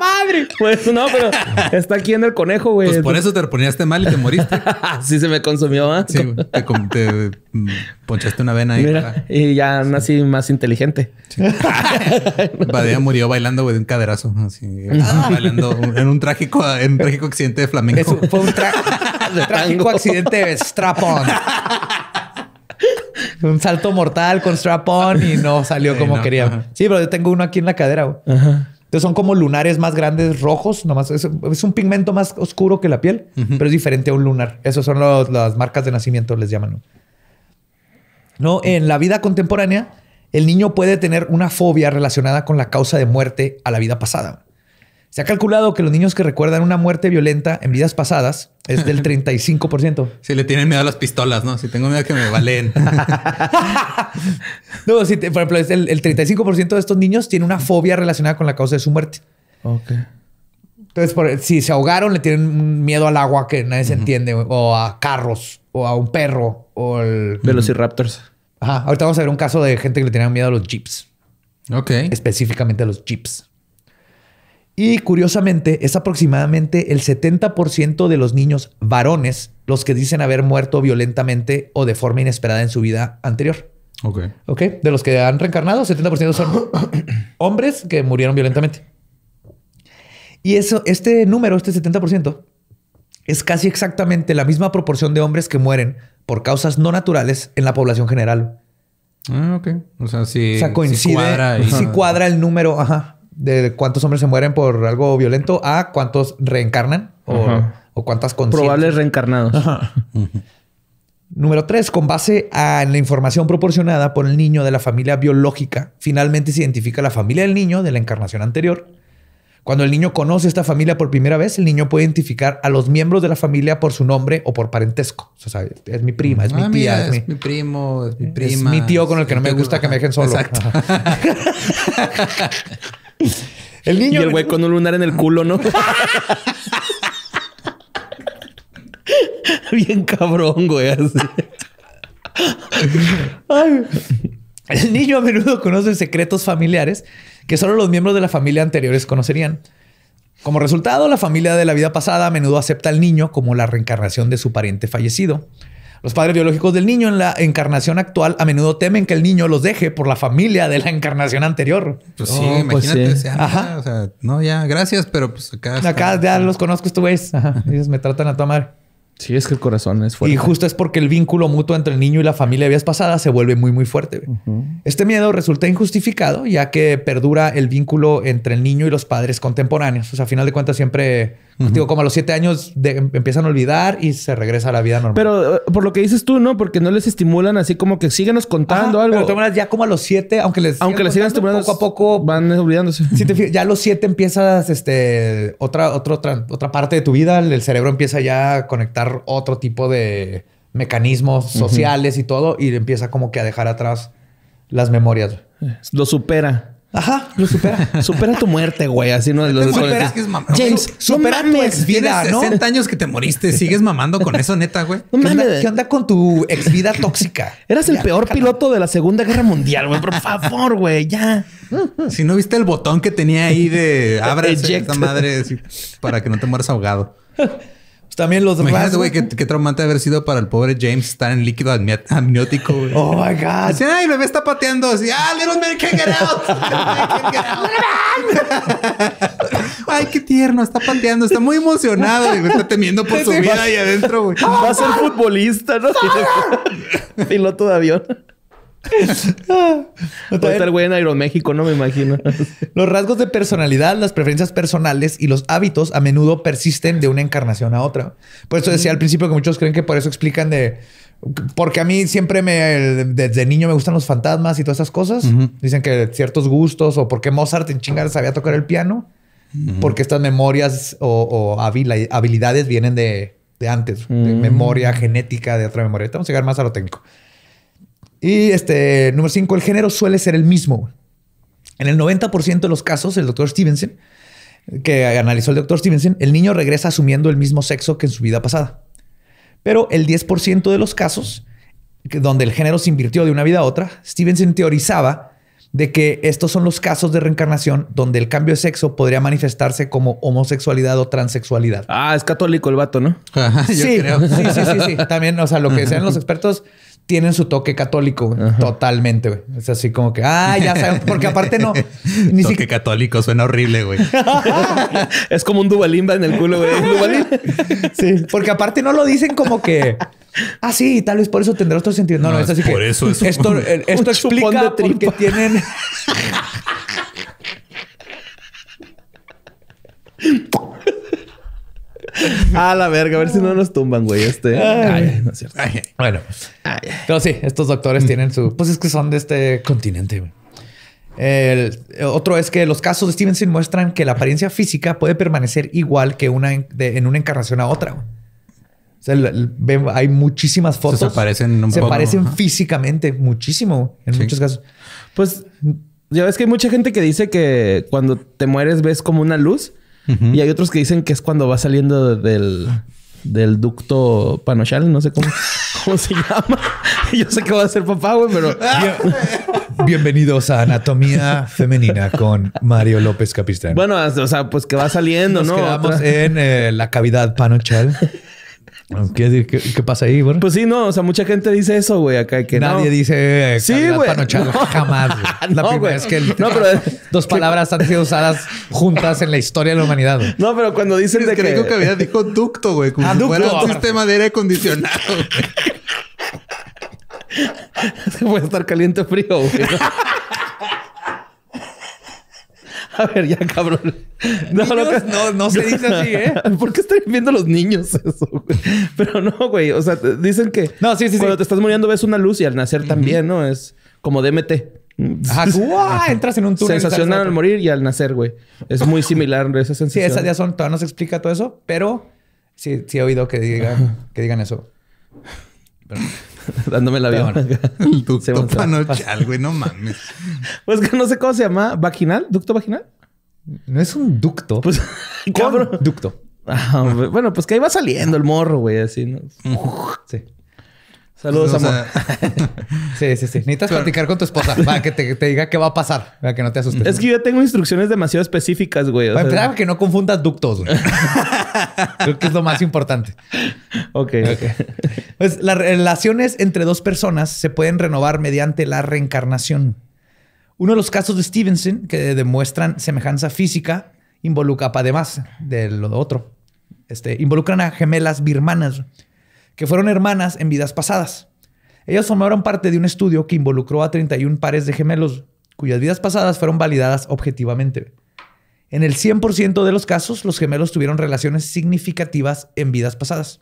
Pues no, pero está aquí en el conejo, güey. Pues por eso te arponeaste mal y te moriste. sí se me consumió, ¿ah? Sí, güey. te, com- te, mm, ponchaste una vena ahí. Mira, y ya nací más inteligente. Badea murió bailando, güey, de un caderazo. Así, bailando en un trágico, en un trágico accidente de flamenco. Eso fue un trágico accidente de strap-on. un salto mortal con strap-on y no salió Sí, como no, quería. ajá. Sí, pero yo tengo uno aquí en la cadera. güey. Ajá. Entonces son como lunares más grandes rojos, nomás es, es un pigmento más oscuro que la piel, pero es diferente a un lunar. Esas son los- las marcas de nacimiento, les llaman. No, en la vida contemporánea, el niño puede tener una fobia relacionada con la causa de muerte a la vida pasada. Se ha calculado que los niños que recuerdan una muerte violenta en vidas pasadas es del 35%. Si le tienen miedo a las pistolas, ¿no? Si tengo miedo a que me baleen. No, te- por ejemplo, es el, el 35% de estos niños tiene una fobia relacionada con la causa de su muerte. Ok. Entonces, por- si se ahogaron, le tienen miedo al agua que nadie se entiende, o a carros, o a un perro, o el... Velociraptors. Ajá. Ahorita vamos a ver un caso de gente que le tenía miedo a los jeeps. Ok. Específicamente a los jeeps. Y curiosamente, es aproximadamente el 70% de los niños varones los que dicen haber muerto violentamente o de forma inesperada en su vida anterior. Ok. ¿Ok? De los que han reencarnado, 70% son hombres que murieron violentamente. Y eso, este número, este 70%, es casi exactamente la misma proporción de hombres que mueren por causas no naturales en la población general. Ah, ok. O sea, sí. O sea, coincide, cuadra, y- sí cuadra el número ajá, de cuántos hombres se mueren por algo violento a cuántos reencarnan o, cuántas conciencias. Probables reencarnados. Número tres, con base a la información proporcionada por el niño de la familia biológica, finalmente se identifica la familia del niño de la encarnación anterior. Cuando el niño conoce esta familia por primera vez, el niño puede identificar a los miembros de la familia por su nombre o por parentesco. O sea, es mi prima, es mi Ah, tía, mira, es, mi, es mi primo, es mi es prima. mi tío con el que no me gusta que me dejen solo. Exacto. Y el güey con un lunar en el culo, ¿no? Bien cabrón, güey. así. Ay. El niño a menudo conoce secretos familiares que solo los miembros de la familia anteriores conocerían. Como resultado, la familia de la vida pasada a menudo acepta al niño como la reencarnación de su pariente fallecido. Los padres biológicos del niño en la encarnación actual a menudo temen que el niño los deje por la familia de la encarnación anterior. Pues sí, Oh, pues imagínate. sí. sea, Ajá. O sea, no, ya, gracias, pero pues acá. está- Acá ya los conozco estos güeyes. Ajá. Ellos me tratan a tomar. Sí, es que el corazón es fuerte. Y justo es porque el vínculo mutuo entre el niño y la familia de vidas pasadas se vuelve muy, muy fuerte. Este miedo resulta injustificado ya que perdura el vínculo entre el niño y los padres contemporáneos. O sea, a final de cuentas siempre, digo, como a los siete años de- empiezan a olvidar y se regresa a la vida normal. Pero eh, por lo que dices tú, ¿no? Porque no les estimulan así como que síguenos Ajá, contando Pero algo. maneras, ya como a los siete, aunque les Aunque les sigan estimulando, poco a poco van olvidándose. Si te fijas, ya a los siete empiezas este, otra, otra, otra, otra parte de tu vida. El cerebro empieza ya a conectar otro tipo de mecanismos sociales y todo. Y empieza como que a dejar atrás las memorias. Lo supera. Ajá, lo supera. Supera tu muerte, güey. Así no lo Supera- Es que es James, supera no tu ex vida, Tienes ¿no? 60 años que te moriste. Sigues mamando con eso, neta, güey. No ¿Qué onda, mames. qué onda con tu ex vida tóxica? Eras el Ya, peor déjala. piloto de la Segunda Guerra Mundial, güey. Por favor, güey, ya. Si no viste el botón que tenía ahí de abre esa madre para que no te mueras ahogado. También los Imagínate, rasgos. güey, qué, qué traumante haber sido para el pobre James estar en líquido amni- amniótico, güey. Oh my God. Así, ay, bebé está pateando. Así, ah, little man can't get out. Ay, qué tierno, está pateando, está muy emocionado. y está temiendo por su vida ahí adentro, güey. Va a ser futbolista, ¿no? Piloto de avión. Ahorita el güey en Aeroméxico, no me imagino. Los rasgos de personalidad, las preferencias personales y los hábitos a menudo persisten de una encarnación a otra. Por eso decía al principio que muchos creen que por eso explican de... Porque a mí siempre me... Desde niño me gustan los fantasmas y todas esas cosas. Dicen que ciertos gustos o por qué Mozart en chingar sabía tocar el piano. Porque estas memorias o, habilidades vienen de, de antes. De Mm. memoria genética, de otra memoria. Vamos a llegar más a lo técnico. Y este, número 5, el género suele ser el mismo. En el 90% de los casos, el doctor Stevenson, que analizó el doctor Stevenson, el niño regresa asumiendo el mismo sexo que en su vida pasada. Pero el 10% de los casos, donde el género se invirtió de una vida a otra, Stevenson teorizaba de que estos son los casos de reencarnación donde el cambio de sexo podría manifestarse como homosexualidad o transexualidad. Ah, es católico el vato, ¿no? Ajá, yo sí, creo. sí, sí, sí, sí. También, o sea, lo que decían los expertos tienen su toque católico, güey. totalmente. güey. Es así como que, ah, ya saben, porque aparte no, ni Toque siquiera. católico, suena horrible, güey. Es como un dubalimba en el culo, güey. Dubalín. Sí, porque aparte no lo dicen como que, ah, sí, tal vez por eso tendrá otro sentido. No, no, No, es así que por eso es esto, un- eh, esto un chupón explica de porque tienen. Ah, la verga, a ver si no nos tumban, güey. Este. Ay, no es cierto. Ay, Bueno, pero sí, estos doctores tienen su. Pues es que son de este continente. güey. El, otro es que los casos de Stevenson muestran que la apariencia física puede permanecer igual que una en, de- en una encarnación a otra. güey. O sea, el- el- ven- hay muchísimas fotos. se parecen un Se poco, parecen ajá. físicamente muchísimo en Sí. muchos casos. Pues ya ves que hay mucha gente que dice que cuando te mueres ves como una luz. Y hay otros que dicen que es cuando va saliendo del, del ducto panochal, no sé cómo, cómo se llama. Yo sé que va a ser papá, güey, pero Bienvenidos a Anatomía Femenina con Mario López Capistán. bueno, o sea, pues que va saliendo, Nos ¿no? quedamos Otra- en eh, la cavidad panochal. ¿Qué, qué, qué pasa ahí? Bueno, Pues sí, no, o sea, mucha gente dice eso, güey, acá que nadie no. dice eh, Sí, güey. No. jamás. güey. La No, primera güey. vez que el- No, pero- dos palabras han sido usadas juntas en la historia de la humanidad. güey. No, pero cuando dicen Es de que que... dijo cavidad, dijo ducto, güey. Como Ah, si ducto. fuera un sistema de aire acondicionado. puede estar caliente o frío, güey. A ver, ya, cabrón. No, Niños, no- no se dice así, ¿eh? ¿Por qué están viendo los niños eso, güey? Pero no, güey. O sea, dicen que... No, sí, sí, sí. Cuando te estás muriendo ves una luz y al nacer también, ¿no? Es como DMT. Ajá, entras en un túnel. Sensación a al morir y al nacer, güey. Es muy similar esa Sí, sensación. esas ya son, todavía no se explica todo eso, pero sí, sí he oído que digan, que digan eso. Dándome el avión. El ducto Se va- panochal, güey. No mames. Pues que no sé cómo se llama. ¿Vaginal? ¿Ducto vaginal? No es un ducto. Pues, cabrón. ducto. Ah, bueno, pues que ahí va saliendo el morro, güey, así, ¿no? Sí. Saludos, O amor. Sí, sí, sí. Necesitas platicar con tu esposa para que te, te diga qué va a pasar, para que no te asustes. Es que yo tengo instrucciones demasiado específicas, güey. Para sea- que no confundas ductos. güey. Creo que es lo más importante. ok, ok. Pues las relaciones entre dos personas se pueden renovar mediante la reencarnación. Uno de los casos de Stevenson que demuestran semejanza física involucra, además de lo otro, este, involucran a gemelas birmanas que fueron hermanas en vidas pasadas. Ellas formaron parte de un estudio que involucró a 31 pares de gemelos cuyas vidas pasadas fueron validadas objetivamente. En el 100% de los casos, los gemelos tuvieron relaciones significativas en vidas pasadas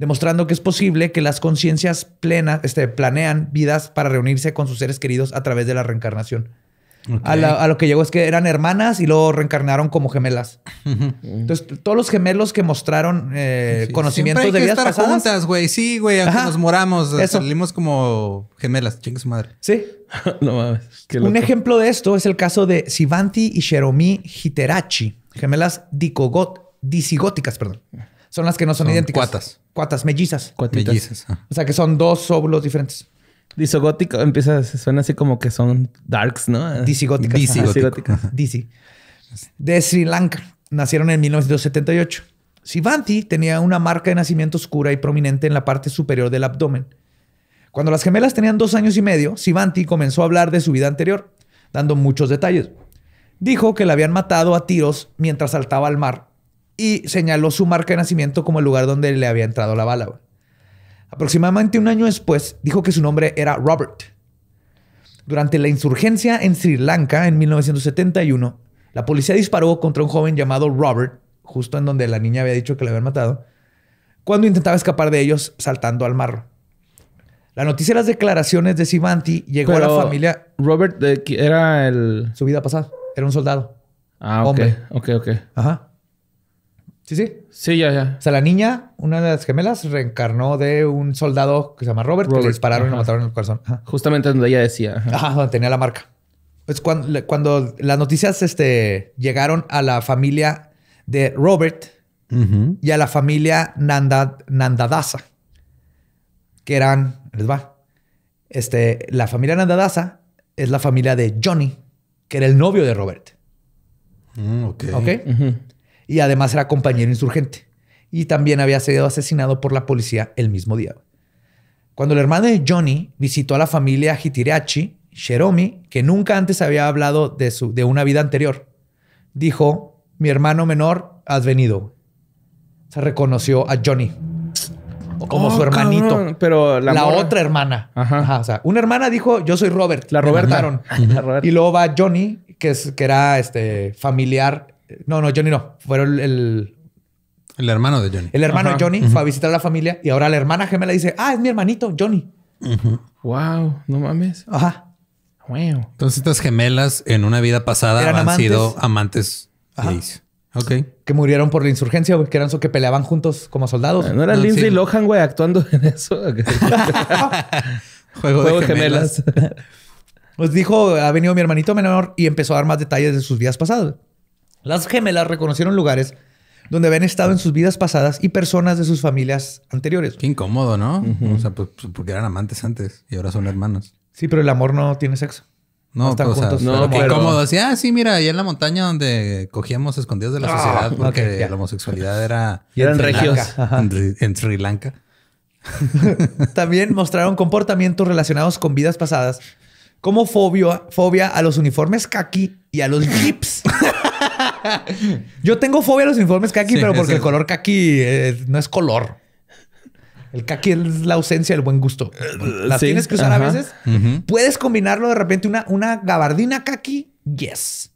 demostrando que es posible que las conciencias plenas este, planean vidas para reunirse con sus seres queridos a través de la reencarnación. A, la- a lo que llegó es que eran hermanas y luego reencarnaron como gemelas. Entonces, todos los gemelos que mostraron eh, sí, conocimientos de hay que vidas estar pasadas. juntas, güey. Sí, güey. Aunque Ajá. nos moramos, Eso. salimos como gemelas. Chingue su madre. Sí. no mames. Qué Un ejemplo de esto es el caso de Sivanti y Sheromi Hiterachi, gemelas dicogot- disigóticas, perdón. Son las que no son, Son idénticas. cuatas. Cuatas, mellizas. Cuatitas. Mellizas. O sea que son dos óvulos diferentes. Disogótico empieza, suena así como que son darks, ¿no? Disigóticas. Disigóticas. Disi. De Sri Lanka. Nacieron en 1978. Sivanti tenía una marca de nacimiento oscura y prominente en la parte superior del abdomen. Cuando las gemelas tenían dos años y medio, Sivanti comenzó a hablar de su vida anterior, dando muchos detalles. Dijo que la habían matado a tiros mientras saltaba al mar y señaló su marca de nacimiento como el lugar donde le había entrado la bala. Aproximadamente un año después, dijo que su nombre era Robert. Durante la insurgencia en Sri Lanka en 1971, la policía disparó contra un joven llamado Robert, justo en donde la niña había dicho que le habían matado, cuando intentaba escapar de ellos saltando al mar. La noticia de las declaraciones de Sivanti llegó a la familia Robert de- era el... su vida pasada. Era un soldado. Ah, ok. Hombre. Ok, ok. Ajá. Sí, sí. Sí, ya, ya. O sea, la niña, una de las gemelas, reencarnó de un soldado que se llama Robert, que le dispararon y lo mataron en el corazón. Ajá. Justamente donde ella decía. ajá. Ajá, donde tenía la marca. Es cuando, le- cuando las noticias este, llegaron a la familia de Robert y a la familia Nanda, Nandadasa, que eran, les va, este, la familia Nandadasa es la familia de Johnny, que era el novio de Robert. Mm, ok. ¿Ok? Y además era compañero insurgente. Y también había sido asesinado por la policía el mismo día. Cuando el hermano de Johnny visitó a la familia Hitirachi, Sheromi, que nunca antes había hablado de, su, de una vida anterior, dijo, mi hermano menor, has venido. Se reconoció a Johnny como Oh, su hermanito. cabrón. Pero la, otra hermana. Ajá. o sea, una hermana dijo, yo soy Robert. La Roberta. mataron. La Roberta. Y luego va Johnny, que, es, que era este familiar. No, no, Johnny no. Fueron el, el, El hermano de Johnny. el hermano Ajá. de Johnny fue a visitar a la familia y ahora la hermana gemela dice, ah, es mi hermanito, Johnny. Wow, no mames. Ajá. Wow. Entonces estas gemelas en una vida pasada Eran han amantes. sido amantes Ajá. gays. Ok. Que murieron por la insurgencia, güey, que eran eso que peleaban juntos como soldados. ¿No era No, Lindsay sí. Lohan, güey, actuando en eso? Juego, Juego de gemelas. Pues dijo, ha venido mi hermanito menor y empezó a dar más detalles de sus vidas pasadas. Las gemelas reconocieron lugares donde habían estado en sus vidas pasadas y personas de sus familias anteriores. Qué incómodo, ¿no? O sea, pues, pues, porque eran amantes antes y ahora son hermanos. Sí, pero el amor no tiene sexo. No, están pues, o sea, juntos. no, pero qué pero- incómodo. Sí, ah, sí, mira, allá en la montaña donde cogíamos escondidos de la Ah, sociedad porque ok, ya. la homosexualidad era Y eran En Sri regios. En, en Sri Lanka. También mostraron comportamientos relacionados con vidas pasadas, como fobia, fobia a los uniformes kaki y a los jeeps. Yo tengo fobia a los uniformes kaki, Sí, pero porque el color kaki eh, no es color. El kaki es la ausencia del buen gusto. Las sí, tienes que usar ajá. a veces. Puedes combinarlo de repente una, una gabardina kaki, yes.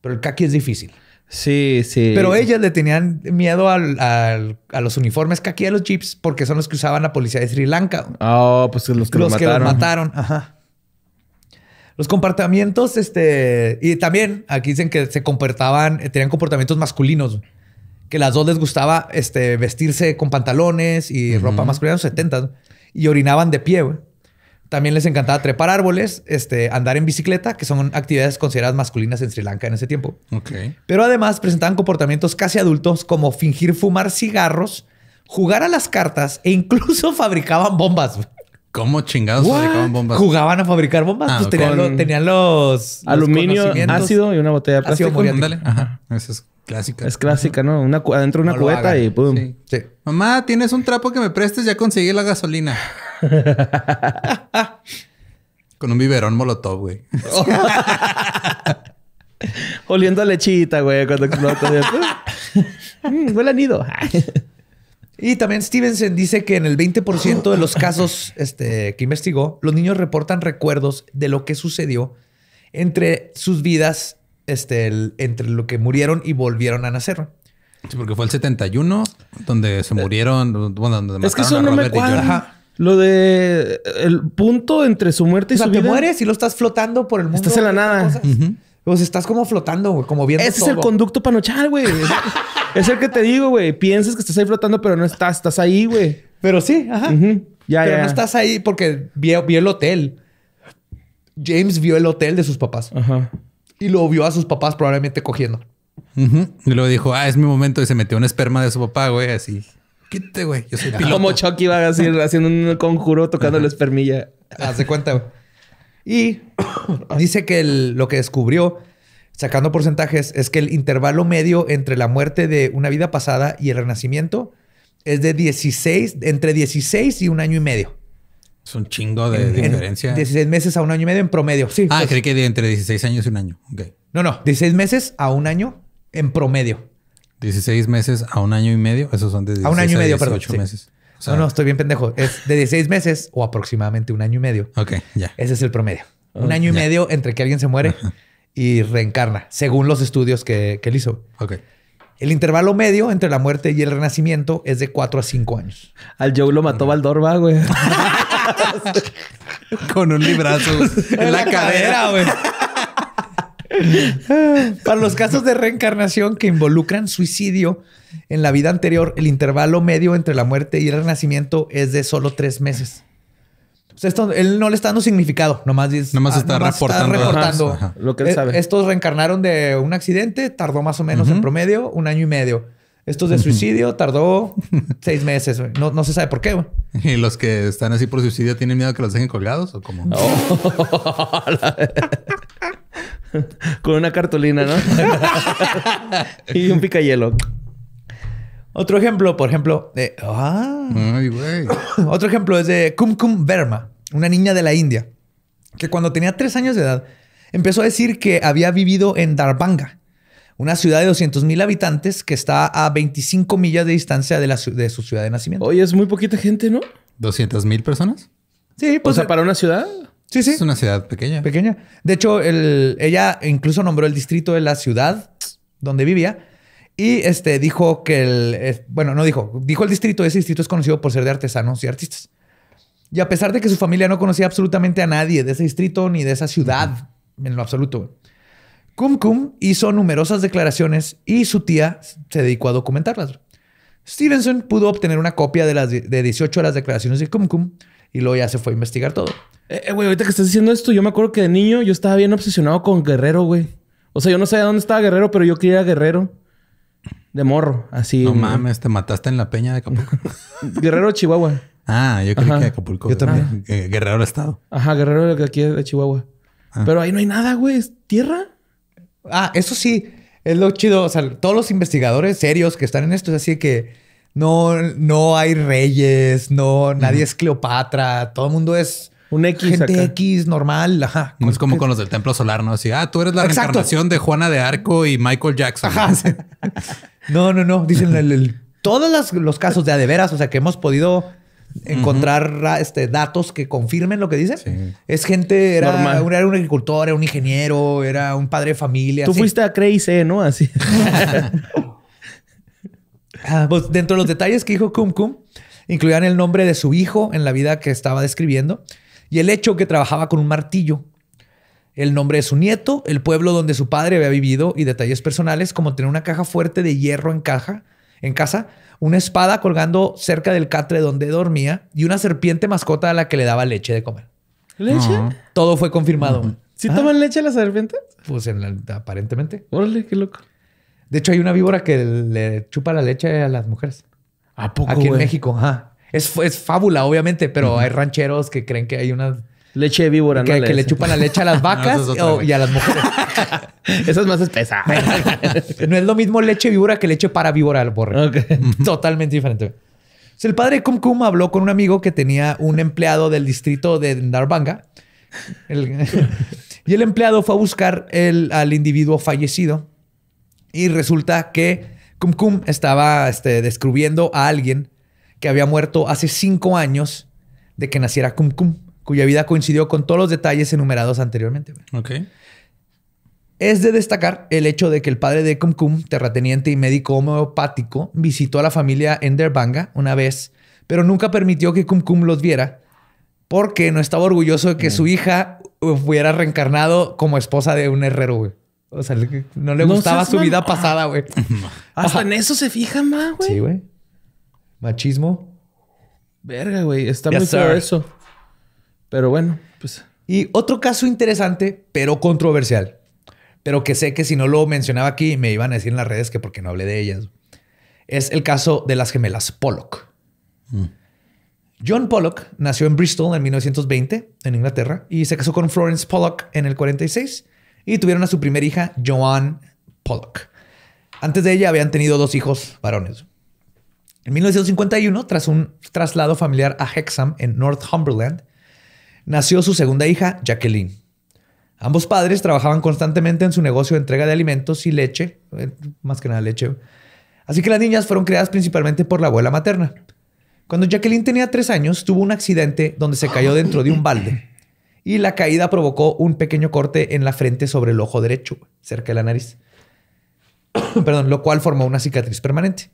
Pero el kaki es difícil. Sí, sí. Pero ellas le tenían miedo al- al- a los uniformes kaki a los jeeps porque son los que usaban la policía de Sri Lanka. Oh, pues los que los los que los mataron. Ajá. Los comportamientos, este, y también aquí dicen que se comportaban, eh, tenían comportamientos masculinos, que las dos les gustaba, este, vestirse con pantalones y ropa masculina en los 70 y orinaban de pie. güey. También les encantaba trepar árboles, este, andar en bicicleta, que son actividades consideradas masculinas en Sri Lanka en ese tiempo. Ok. Pero además presentaban comportamientos casi adultos como fingir fumar cigarros, jugar a las cartas e incluso fabricaban bombas. ¿Cómo chingados fabricaban bombas? Jugaban a fabricar bombas. Ah, pues ok. tenían, Con lo- tenían los, Aluminio, ácido y una botella de Ácido plástico. Ajá. Esa es clásica. Es clásica, ¿no? Una, cu- adentro de una No cubeta y pum. Sí. Sí. Mamá, ¿tienes un trapo que me prestes? Ya conseguí la gasolina. Con un biberón molotov, güey. Oliendo a lechita, güey, cuando explota. Mm, huele a nido. Y también Stevenson dice que en el 20% de los casos este, que investigó, los niños reportan recuerdos de lo que sucedió entre sus vidas, este, el- entre lo que murieron y volvieron a nacer. Sí, porque fue el 71 donde se murieron, bueno, donde es que mataron eso a no me cuadra. Lo de el punto entre su muerte y O sea, su te vida. mueres y lo estás flotando por el mundo. Estás en la nada. Pues estás como flotando, güey, como viendo Ese es el conducto panochal, güey. Es- el que te digo, güey. Piensas que estás ahí flotando, pero no estás. Estás ahí, güey. Pero sí, ajá. Ujú. Ya, Pero ya. no estás ahí porque vio, vio el hotel. James vio el hotel de sus papás Ajá. y lo vio a sus papás probablemente cogiendo. Ujú. Y luego dijo, ah, es mi momento. Y se metió un esperma de su papá, güey, así. Quítate, güey. Yo soy piloto. Como Chucky va así, haciendo un conjuro tocando la espermilla. Haz de cuenta, güey. Y dice que el- lo que descubrió, sacando porcentajes, es que el intervalo medio entre la muerte de una vida pasada y el renacimiento es de 16, entre 16 y un año y medio. Es un chingo de En- diferencia. 16 meses a un año y medio en promedio. Sí. ah, pues. creí que de entre 16 años y un año. Ok. No, no. 16 meses a un año en promedio. 16 meses a un año y medio. Esos son de 16 A un año y medio, perdón. 18 sí. meses. O sea, no, no, estoy bien pendejo. Es de 16 meses o aproximadamente un año y medio. Ok, ya. Ese es el promedio. Un año y ya. medio entre que alguien se muere y reencarna, según los estudios que, que él hizo. Ok. El intervalo medio entre la muerte y el renacimiento es de 4 a 5 años. Al Joe lo mató Valdorba, güey. Con un librazo en la cadera. güey. Para los casos de reencarnación que involucran suicidio en la vida anterior, el intervalo medio entre la muerte y el renacimiento es de solo tres meses. Esto, él no le está dando significado, nomás, es- Nomás está reportando. reportando. Ajá, lo que él Eh, sabe. Estos reencarnaron de un accidente, tardó más o menos en promedio un año y medio. Estos de suicidio tardó seis meses. No, no se sabe por qué. güey. ¿Y los que están así por suicidio tienen miedo que los dejen colgados o cómo? Con una cartulina, ¿no? y un picayelo. Otro ejemplo, por ejemplo, de... Ah, Ay, güey. Otro ejemplo es de Kum Kum Verma, una niña de la India, que cuando tenía tres años de edad empezó a decir que había vivido en Darbhanga, una ciudad de 200 mil habitantes que está a 25 millas de distancia de, la, ciu- de su ciudad de nacimiento. Oye, es muy poquita gente, ¿no? ¿200 mil personas? Sí, O pues sea, para una ciudad. Sí, sí, Es una ciudad pequeña. pequeña. De hecho, el- ella incluso nombró el distrito de la ciudad donde vivía y este, dijo que el... bueno, no dijo, dijo el distrito, ese distrito es conocido por ser de artesanos y artistas. Y a pesar de que su familia no conocía absolutamente a nadie de ese distrito ni de esa ciudad en lo absoluto, Kum Kum hizo numerosas declaraciones y su tía se dedicó a documentarlas. Stevenson pudo obtener una copia de las de de 18 de las declaraciones de Kum Kum y luego ya se fue a investigar todo. Eh, eh, güey, ahorita que estás diciendo esto, yo me acuerdo que de niño yo estaba bien obsesionado con Guerrero, güey. O sea, yo no sabía dónde estaba Guerrero, pero yo quería Guerrero. De morro, así. No mames, te mataste en la peña de Acapulco. Guerrero, Chihuahua. ah, yo creí Ajá. que Acapulco. Yo también. Eh, Guerrero del Estado. Ajá, Guerrero de aquí de Chihuahua. Ah. Pero ahí no hay nada, güey. Es tierra. Ah, eso sí, es lo chido. O sea, todos los investigadores serios que están en esto es así que no, no hay reyes, no, nadie es Cleopatra, todo el mundo es Un X gente acá. X normal. Ajá. No es como con los del Templo Solar, ¿no? Así, ah, tú eres la Exacto. reencarnación de Juana de Arco y Michael Jackson. No, no, no. Dicen el- el- todos los casos de a de veras, o sea, que hemos podido encontrar ra- este, datos que confirmen lo que dicen. Sí. Es gente, era, un- era un agricultor, era un ingeniero, era un padre de familia. Tú así. fuiste a Cray C, ¿no? Así. Ah, pues dentro de los detalles que dijo Kum Kum, incluían el nombre de su hijo en la vida que estaba describiendo y el hecho que trabajaba con un martillo. El nombre de su nieto, el pueblo donde su padre había vivido y detalles personales como tener una caja fuerte de hierro en caja, en casa, una espada colgando cerca del catre donde dormía y una serpiente mascota a la que le daba leche de comer. ¿Leche? Todo fue confirmado. ¿Sí Ah, toman leche las serpientes? Pues en la- aparentemente. Órale, qué loco. De hecho, hay una víbora que le chupa la leche a las mujeres. ¿A poco, Aquí en? México, ajá. Es, es fábula, obviamente, pero hay rancheros que creen que hay unas Leche de víbora, que, ¿no? que le chupan la leche a las vacas esa es otra, o- güey. y a las mujeres. Esa es más espesa. no es lo mismo leche víbora que leche para víbora al borre. Totalmente diferente. Entonces, el padre Kum Kum habló con un amigo que tenía un empleado del distrito de Darbanga. El- y el empleado fue a buscar el- al individuo fallecido. Y resulta que Kum Kum estaba este, descubriendo a alguien que había muerto hace cinco años de que naciera Kum Kum, cuya vida coincidió con todos los detalles enumerados anteriormente. Ok. Es de destacar el hecho de que el padre de Kum Kum, terrateniente y médico homeopático, visitó a la familia en Derbanga una vez, pero nunca permitió que Kum Kum los viera porque no estaba orgulloso de que su hija hubiera reencarnado como esposa de un herrero, güey. O sea, le- no le No gustaba su vida pasada, güey. Hasta en eso se fijan más, güey. Sí, güey. Machismo. Verga, güey. Está Yes, muy eso. Pero bueno, pues. Y otro caso interesante, pero controversial. Pero que sé que si no lo mencionaba aquí, me iban a decir en las redes que porque no hablé de ellas. Es el caso de las gemelas Pollock. John Pollock nació en Bristol en 1920, en Inglaterra, y se casó con Florence Pollock en el 46. Y tuvieron a su primera hija, Joanne Pollock. Antes de ella habían tenido dos hijos varones. En 1951, tras un traslado familiar a Hexham, en Northumberland, nació su segunda hija, Jacqueline. Ambos padres trabajaban constantemente en su negocio de entrega de alimentos y leche, eh, más que nada leche. Así que las niñas fueron criadas principalmente por la abuela materna. Cuando Jacqueline tenía tres años, tuvo un accidente donde se cayó dentro de un balde y la caída provocó un pequeño corte en la frente sobre el ojo derecho, cerca de la nariz. Perdón, lo cual formó una cicatriz permanente.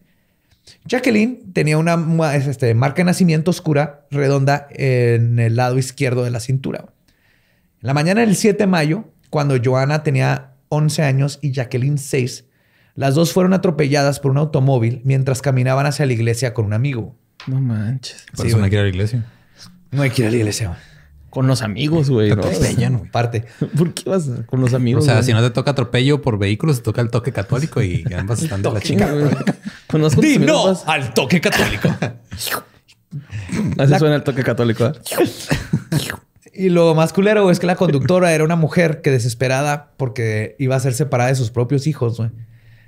Jacqueline tenía una este, marca de nacimiento oscura redonda en el lado izquierdo de la cintura. En la mañana del 7 de mayo, cuando Joana tenía 11 años y Jacqueline 6, las dos fueron atropelladas por un automóvil mientras caminaban hacia la iglesia con un amigo. No manches. Por Sí, eso no hay que ir a la iglesia. No hay que ir a la iglesia. Con los amigos, güey. Te ¿no? atropellan, güey. Parte. ¿Por qué vas con los amigos? O sea, güey? si no te toca atropello por vehículos, te toca el toque católico y ambas están de la güey. Conozco Di no al toque católico. Así suena el toque católico, ¿eh? Y lo más culero es que la conductora era una mujer que desesperada porque iba a ser separada de sus propios hijos, güey,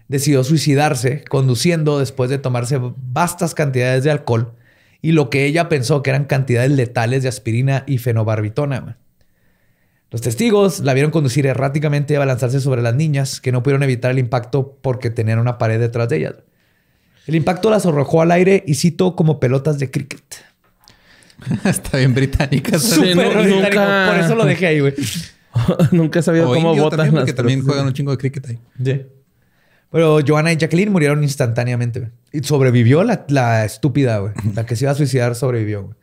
decidió suicidarse conduciendo después de tomarse vastas cantidades de alcohol y lo que ella pensó que eran cantidades letales de aspirina y fenobarbitona. Los testigos la vieron conducir erráticamente y abalanzarse sobre las niñas que no pudieron evitar el impacto porque tenían una pared detrás de ellas. El impacto las arrojó al aire y citó como pelotas de cricket. Está bien británica. Súper no, británico, nunca- Por eso lo dejé ahí, güey. Nunca he sabido O cómo votan las porque también juegan un chingo de cricket ahí. Sí. Pero Joanna y Jacqueline murieron instantáneamente. güey. Y sobrevivió la, la estúpida, güey. La que se iba a suicidar sobrevivió, güey.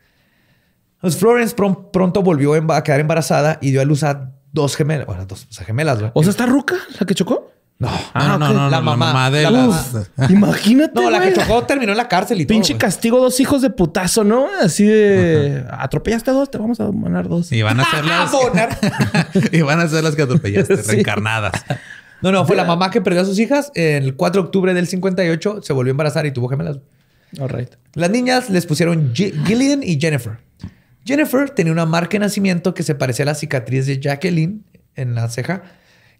Pues Florence pron- pronto volvió a quedar embarazada y dio a luz a dos gemelas. Bueno, dos o sea, gemelas, güey. O sea, ¿está ruca la que chocó? No. Ah, no, no, no, La la mamá. mamá de La las... Imagínate, No, la que chocó terminó en la cárcel y Pinche todo. castigo, dos hijos de putazo, ¿no? Así de atropellaste a dos, te vamos a mandar dos. Y van a ser las... Y van a ser las que atropellaste, Sí. reencarnadas. No, no, fue la mamá que perdió a sus hijas. El 4 de octubre del 58 se volvió a embarazar y tuvo gemelas. All right. Las niñas les pusieron Gi- Gillian y Jennifer. Jennifer tenía una marca de nacimiento que se parecía a la cicatriz de Jacqueline en la ceja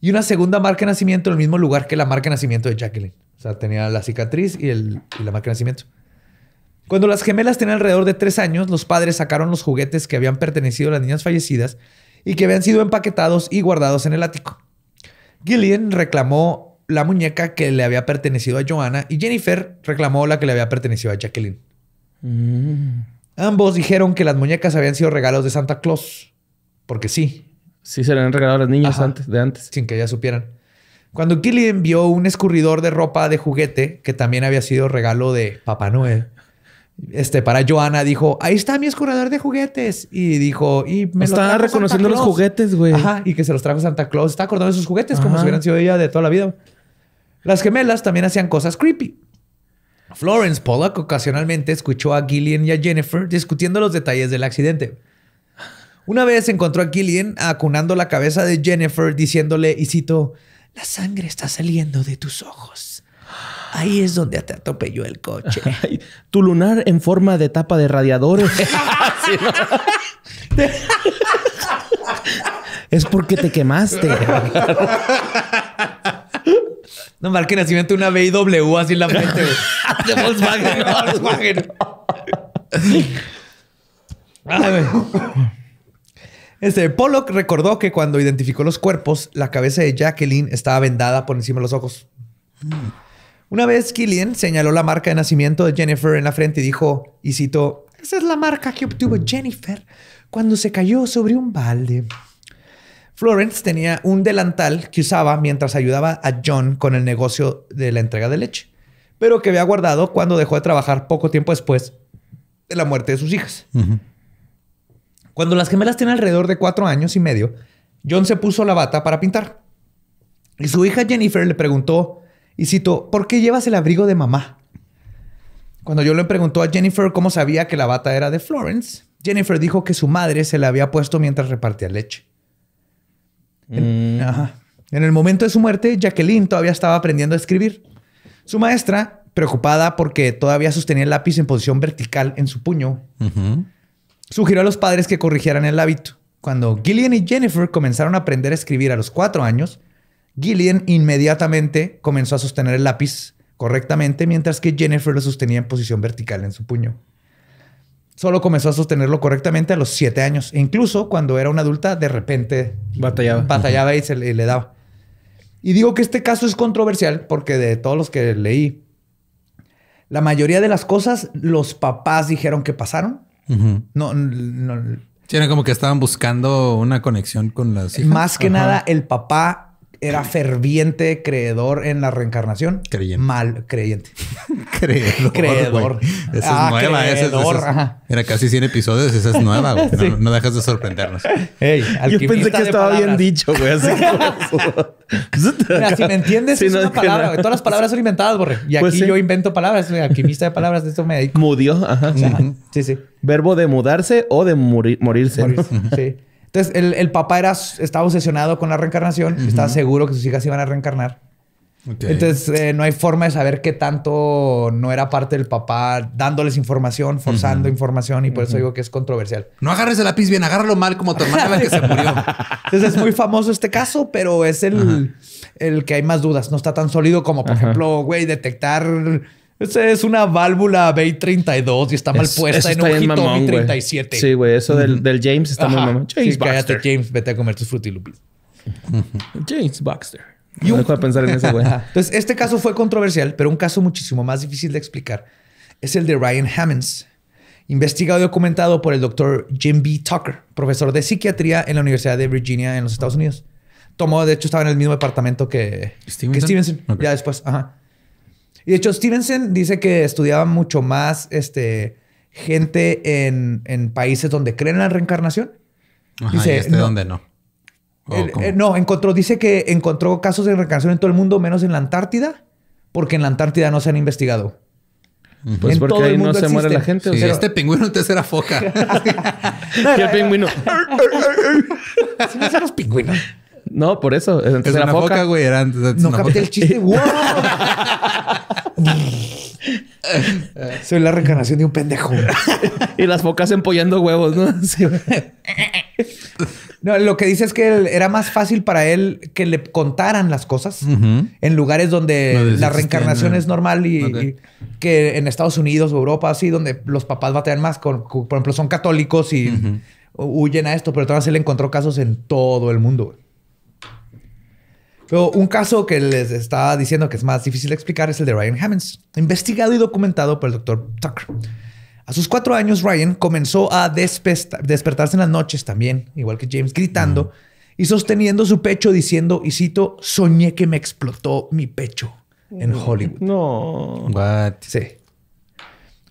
y una segunda marca de nacimiento en el mismo lugar que la marca de nacimiento de Jacqueline. O sea, tenía la cicatriz y, el, y la marca de nacimiento. Cuando las gemelas tenían alrededor de tres años, los padres sacaron los juguetes que habían pertenecido a las niñas fallecidas y que habían sido empaquetados y guardados en el ático. Gillian reclamó la muñeca que le había pertenecido a Joanna y Jennifer reclamó la que le había pertenecido a Jacqueline. Ambos dijeron que las muñecas habían sido regalos de Santa Claus. Porque sí, Sí se le han regalado a los niños Ajá. antes, de antes. sin que ellas supieran. Cuando Gillian vio un escurridor de ropa de juguete que también había sido regalo de Papá Noel, este, para Joana dijo, ahí está mi escurridor de juguetes. Y dijo, y me lo trajo reconociendo Santa los juguetes, güey. Ajá, y que se los trajo Santa Claus. Está acordando de sus juguetes como si hubieran sido ella de toda la vida. Las gemelas también hacían cosas creepy. Florence Pollock ocasionalmente escuchó a Gillian y a Jennifer discutiendo los detalles del accidente. Una vez encontró a Gillian acunando la cabeza de Jennifer diciéndole, y cito, la sangre está saliendo de tus ojos. Ahí es donde te atropelló el coche. Ay, tu lunar en forma de tapa de radiadores. Sí, ¿no? es porque te quemaste. No marque nacimiento una BMW así en la frente. de Volkswagen. Volkswagen. Ay, güey. Este, Pollock recordó que cuando identificó los cuerpos, la cabeza de Jacqueline estaba vendada por encima de los ojos. Una vez Killian señaló la marca de nacimiento de Jennifer en la frente y dijo, y citó, esa es la marca que obtuvo Jennifer cuando se cayó sobre un balde. Florence tenía un delantal que usaba mientras ayudaba a John con el negocio de la entrega de leche, pero que había guardado cuando dejó de trabajar poco tiempo después de la muerte de sus hijas. Cuando las gemelas tenían alrededor de cuatro años y medio, John se puso la bata para pintar. Y su hija Jennifer le preguntó, y cito, ¿por qué llevas el abrigo de mamá? Cuando John le preguntó a Jennifer cómo sabía que la bata era de Florence, Jennifer dijo que su madre se la había puesto mientras repartía leche. En, ajá. En el momento de su muerte, Jacqueline todavía estaba aprendiendo a escribir. Su maestra, preocupada porque todavía sostenía el lápiz en posición vertical en su puño, sugirió a los padres que corrigieran el hábito. Cuando Gillian y Jennifer comenzaron a aprender a escribir a los cuatro años, Gillian inmediatamente comenzó a sostener el lápiz correctamente, mientras que Jennifer lo sostenía en posición vertical en su puño. Solo comenzó a sostenerlo correctamente a los siete años. E incluso cuando era una adulta, de repente Batallaba. batallaba y se le, le daba. Y digo que este caso es controversial porque de todos los que leí, la mayoría de las cosas los papás dijeron que pasaron. Ujú. No, no, Sí, era como que estaban buscando una conexión con las hijas. más que nada el papá era ferviente creedor en la reencarnación. Creyente. Mal creyente. Creedor. Creedor. Esa es Ah, nueva. esa es- esa es- ajá. era casi 100 episodios. Esa es nueva. güey. No, Sí. no dejas de sorprendernos. Yo pensé que estaba bien dicho, güey. Así como... Mira, si me entiendes, Sí, es no, una es que palabra. no. güey. Todas las palabras son inventadas, Borre. Y aquí Pues sí. yo invento palabras. Soy alquimista de palabras. De esto me dedico. Mudió. Ajá. Sí, sí. Verbo de mudarse o de morir- morirse. ¿no? Morirse, sí. Entonces, el, el papá era, estaba obsesionado con la reencarnación. Estaba seguro que sus hijas iban a reencarnar. Entonces, eh, no hay forma de saber qué tanto no era parte del papá dándoles información, forzando información. Y por eso digo que es controversial. no agarres el lápiz bien, agárralo mal como tu hermana la que se murió. Entonces, es muy famoso este caso, pero es el, el que hay más dudas. No está tan sólido como, por ejemplo, güey, detectar... Esa es una válvula B32 y está mal Es- puesta eso en un Hitomi mamón, güey. 37. Sí, güey. Eso del, del James está muy mamón. Sí, James cállate, Baxter. James. Vete a comer tus frutilupis. James Baxter. No dejo de pensar en ese güey. Entonces, este caso fue controversial, pero un caso muchísimo más difícil de explicar es el de Ryan Hammonds, investigado y documentado por el doctor Jim B. Tucker, profesor de psiquiatría en la Universidad de Virginia en los Estados Unidos. Tomó, de hecho, estaba en el mismo departamento que ¿Stevenson? que Stevenson. Ya después, ajá. Y de hecho, Stevenson dice que estudiaba mucho más este, gente en, en países donde creen en la reencarnación. Ajá, Dice, ¿y este no. dónde no? ¿O Eh, eh, no, encontró, dice que encontró casos de reencarnación en todo el mundo, menos en la Antártida, porque en la Antártida no se han investigado. Pues En porque todo el ahí no mundo se muere la gente. o Sí, sea, este pingüino antes era foca. el pingüino. Así no son los pingüinos. No, por eso. Antes Es era una foca. foca, güey. Era antes No capté foca. el chiste. ¡Wow! Soy la reencarnación de un pendejo. Y las focas empollando huevos, ¿no? No, lo que dice es que él- era más fácil para él que le contaran las cosas en lugares donde la reencarnación eh. es normal y, que en Estados Unidos o Europa, así, donde los papás batallan más, con, con- por ejemplo, son católicos y huyen a esto, pero entonces él encontró casos en todo el mundo. güey. Pero un caso que les estaba diciendo que es más difícil de explicar es el de Ryan Hammonds, investigado y documentado por el doctor Tucker. A sus cuatro años, Ryan comenzó a despertarse en las noches también, igual que James, gritando y sosteniendo su pecho diciendo, y cito, soñé que me explotó mi pecho en Hollywood. No. What? Sí.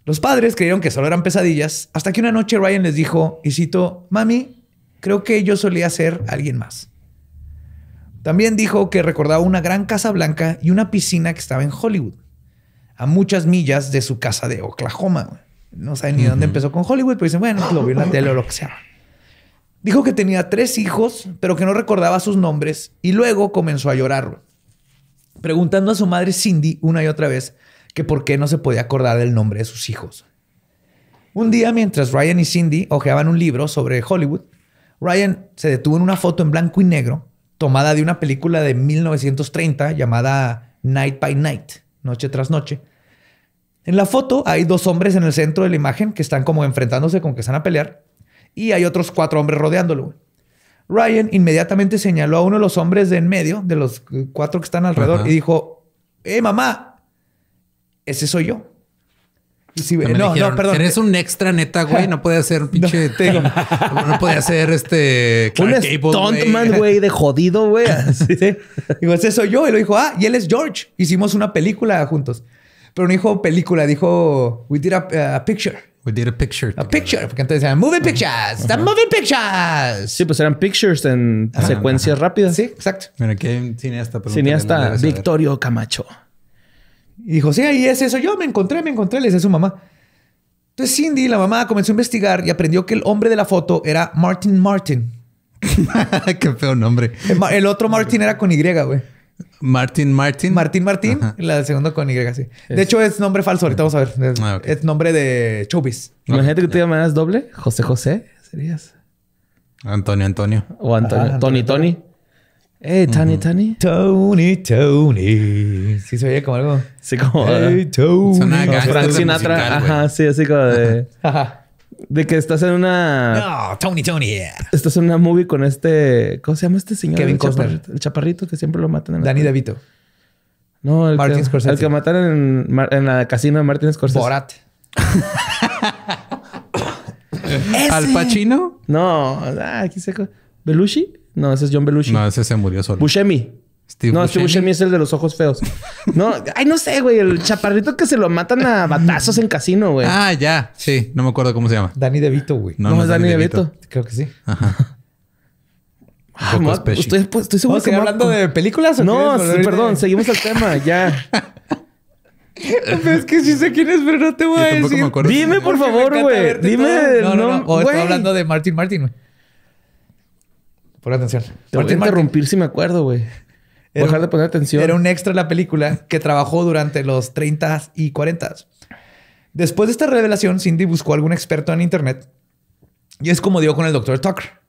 Los padres creyeron que solo eran pesadillas, hasta que una noche Ryan les dijo, y cito, mami, creo que yo solía ser alguien más. También dijo que recordaba una gran casa blanca y una piscina que estaba en Hollywood, a muchas millas de su casa de Oklahoma. No saben ni dónde empezó con Hollywood, pero dicen, bueno, lo vio en la tele o lo que sea. Dijo que tenía tres hijos, pero que no recordaba sus nombres y luego comenzó a llorar. preguntando a su madre Cindy una y otra vez que por qué no se podía acordar del nombre de sus hijos. Un día, mientras Ryan y Cindy hojeaban un libro sobre Hollywood, Ryan se detuvo en una foto en blanco y negro tomada de una película de 1930 llamada Night by Night, Noche tras Noche. En la foto hay dos hombres en el centro de la imagen que están como enfrentándose, como que están a pelear, y hay otros cuatro hombres rodeándolo. Ryan inmediatamente señaló a uno de los hombres de en medio, de los cuatro que están alrededor, Ajá. y dijo, ¡Eh, mamá! Ese soy yo. Sí, Que no, dijeron, no, perdón. Eres un extra neta, güey. No puede ser un pinche. te digo. no puede ser este. Un Clark Gable, stuntman, güey, de jodido, güey. Sí. Digo, ese soy yo. Y lo dijo, ah, y él es George. Hicimos una película juntos. Pero no dijo película, dijo, we did a, a picture. We did a picture. A picture. Porque entonces decían, moving pictures. The moving pictures. Sí, pues eran pictures en secuencias rápidas. Sí, exacto. Mira, aquí hay un cineasta. Cineasta no. Victorio Camacho. Y dijo, sí, ahí es eso. Yo me encontré, me encontré, le decía a su mamá. Entonces Cindy, la mamá, comenzó a investigar y aprendió que el hombre de la foto era Martin Martin. Qué feo nombre. El, otro Martin era con Y, güey. Martin Martin. Martín Martín, Ajá. la segunda con Y, sí. De hecho, es nombre falso. Ahorita vamos a ver. Es, Ah, es nombre de Showbiz. Imagínate que te llamaras doble. José José serías. Antonio Antonio. O Antonio. Ajá, Tony Antonio. Tony. Eh, Tony Tony. Tony, Tony. Sí, se oye como algo. Sí, como. Hey, Tony. Suena Frank Sinatra. musical. Ajá, sí, así como de. Ajá. De que estás en una. No, Tony, Tony. Estás en una movie con este. ¿Cómo se llama este señor? Kevin Costner. el chaparrito que siempre lo matan en la Danny. DeVito. No, el Martin que, Scorsese. el que mataron en, en la casino de Martin Scorsese. Borat. Al Pacino. No, ah, aquí se. ¿Belushi? No, ese es John Belushi. No, ese se murió solo. Buscemi. Steve no, Steve Buscemi. Buscemi es el de los ojos feos. No, ay, no sé, güey. El chaparrito que se lo matan a batazos en casino, güey. Ah, ya. Sí, no me acuerdo cómo se llama. Danny DeVito, güey. No, no, no es Danny DeVito. Creo que sí. Ah, Poco mo- special. estoy, pues, estoy seguro ¿Vamos a que hablando de películas o No, sí, de- perdón. Seguimos el tema. Ya. Pero es que sí sé quién es, pero no te voy Yo a decir. me. Dime, por favor, güey. Dime todo. No, no, no. O estoy güey. hablando de Martin Martin, güey. Pon atención. Te voy a interrumpir si me acuerdo, güey. Dejar de poner atención. Era un extra en la película que trabajó durante los 30 y 40. Después de esta revelación, Cindy buscó a algún experto en internet y es como dio con el doctor Tucker.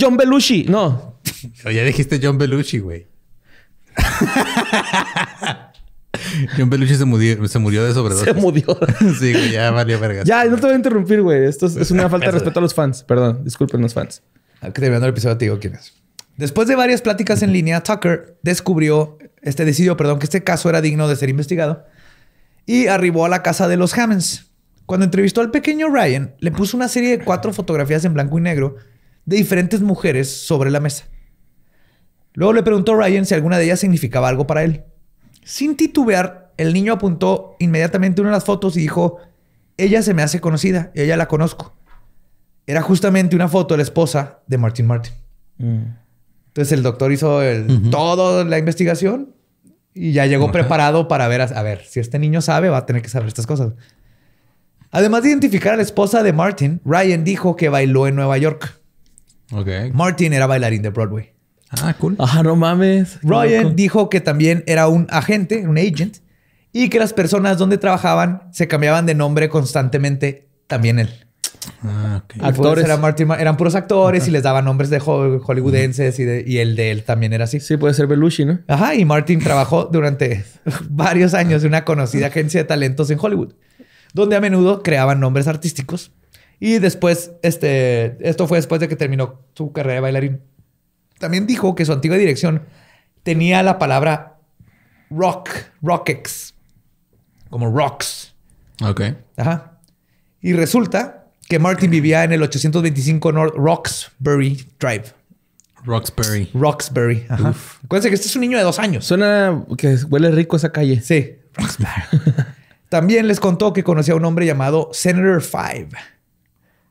John Belushi. No. Ya dijiste John Belushi, güey. John Belushi se murió, se murió de sobredosis. Se murió. sí, güey, ya valió verga. ya, no te voy a interrumpir, güey. Esto es, es una falta de respeto a los fans. Perdón. Disculpen los fans. Al que terminando el episodio te digo quién es. Después de varias pláticas en línea, Tucker descubrió, este decidió, perdón, que este caso era digno de ser investigado y arribó a la casa de los Hammonds. Cuando entrevistó al pequeño Ryan, le puso una serie de cuatro fotografías en blanco y negro de diferentes mujeres sobre la mesa. Luego le preguntó a Ryan si alguna de ellas significaba algo para él. Sin titubear, el niño apuntó inmediatamente una de las fotos y dijo, ella se me hace conocida, ella la conozco. Era justamente una foto de la esposa de Martin Martin. Entonces el doctor hizo el, toda la investigación y ya llegó preparado para ver, a, a ver, si este niño sabe, va a tener que saber estas cosas. Además de identificar a la esposa de Martin, Ryan dijo que bailó en Nueva York. Ok. Martin era bailarín de Broadway. Ah, cool. Ajá, no mames. Ryan dijo que también era un agente, un agent, y que las personas donde trabajaban se cambiaban de nombre constantemente, también él. Ah, ok. Y pues Actores. era Martin Ma- eran puros actores y les daban nombres de ho- hollywoodenses y, de- y el de él también era así. Sí, puede ser Belushi, ¿no? Ajá, y Martin trabajó durante varios años en una conocida agencia de talentos en Hollywood, donde a menudo creaban nombres artísticos. Y después, este, esto fue después de que terminó su carrera de bailarín. También dijo que su antigua dirección tenía la palabra rock, rockex, como rocks. Ok. Ajá. Y resulta que Martin vivía en el 825 North Roxbury Drive. Roxbury. Roxbury. Ajá. Acuérdense que este es un niño de dos años. Suena que huele rico esa calle. Sí. También les contó que conocía a un hombre llamado Senator Five.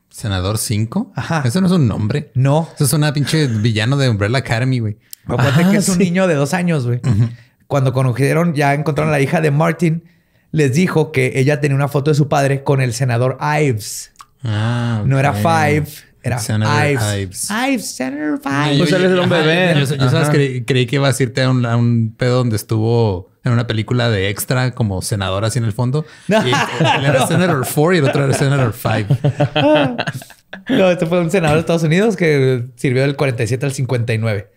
Senador 5. Ajá. Eso no es un nombre. No. Eso es una pinche villano de Umbrella Academy, güey. Acuérdate Ah, que es un niño de dos años, güey. Cuando conocieron, ya encontraron a la hija de Martin, les dijo que ella tenía una foto de su padre con el senador Ives. Ah, No era. Five, era Senator Ives. Ives. Ives, Senator Five. Pues yo- él es el yo- hombre ajá, bebé. Yo, yo sabes, Ajá. creí, creí que ibas a irte a un, a un pedo donde estuvo en una película de extra como senador así en el fondo. No. Y él era Senator 4 y el otro era Senator 5. No, este fue un senador de Estados Unidos que sirvió del 47 al 59.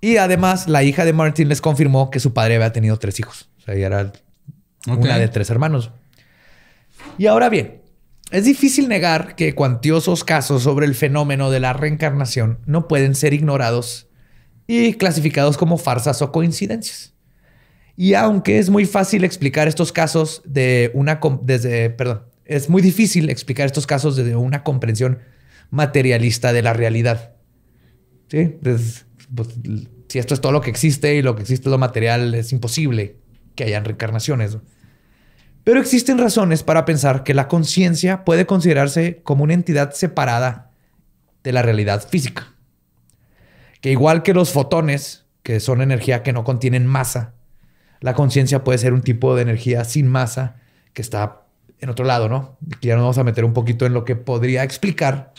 Y además, la hija de Martin les confirmó que su padre había tenido tres hijos. O sea, ella era una de tres hermanos. Y ahora bien, es difícil negar que cuantiosos casos sobre el fenómeno de la reencarnación no pueden ser ignorados y clasificados como farsas o coincidencias. Y aunque es muy fácil explicar estos casos de una desde, perdón, es muy difícil explicar estos casos desde una comprensión materialista de la realidad. Sí, Pues, pues, si esto es todo lo que existe y lo que existe es lo material, es imposible que hayan reencarnaciones. Pero existen razones para pensar que la conciencia puede considerarse como una entidad separada de la realidad física. Que igual que los fotones, que son energía que no contienen masa, la conciencia puede ser un tipo de energía sin masa que está en otro lado, ¿no? Que ya nos vamos a meter un poquito en lo que podría explicar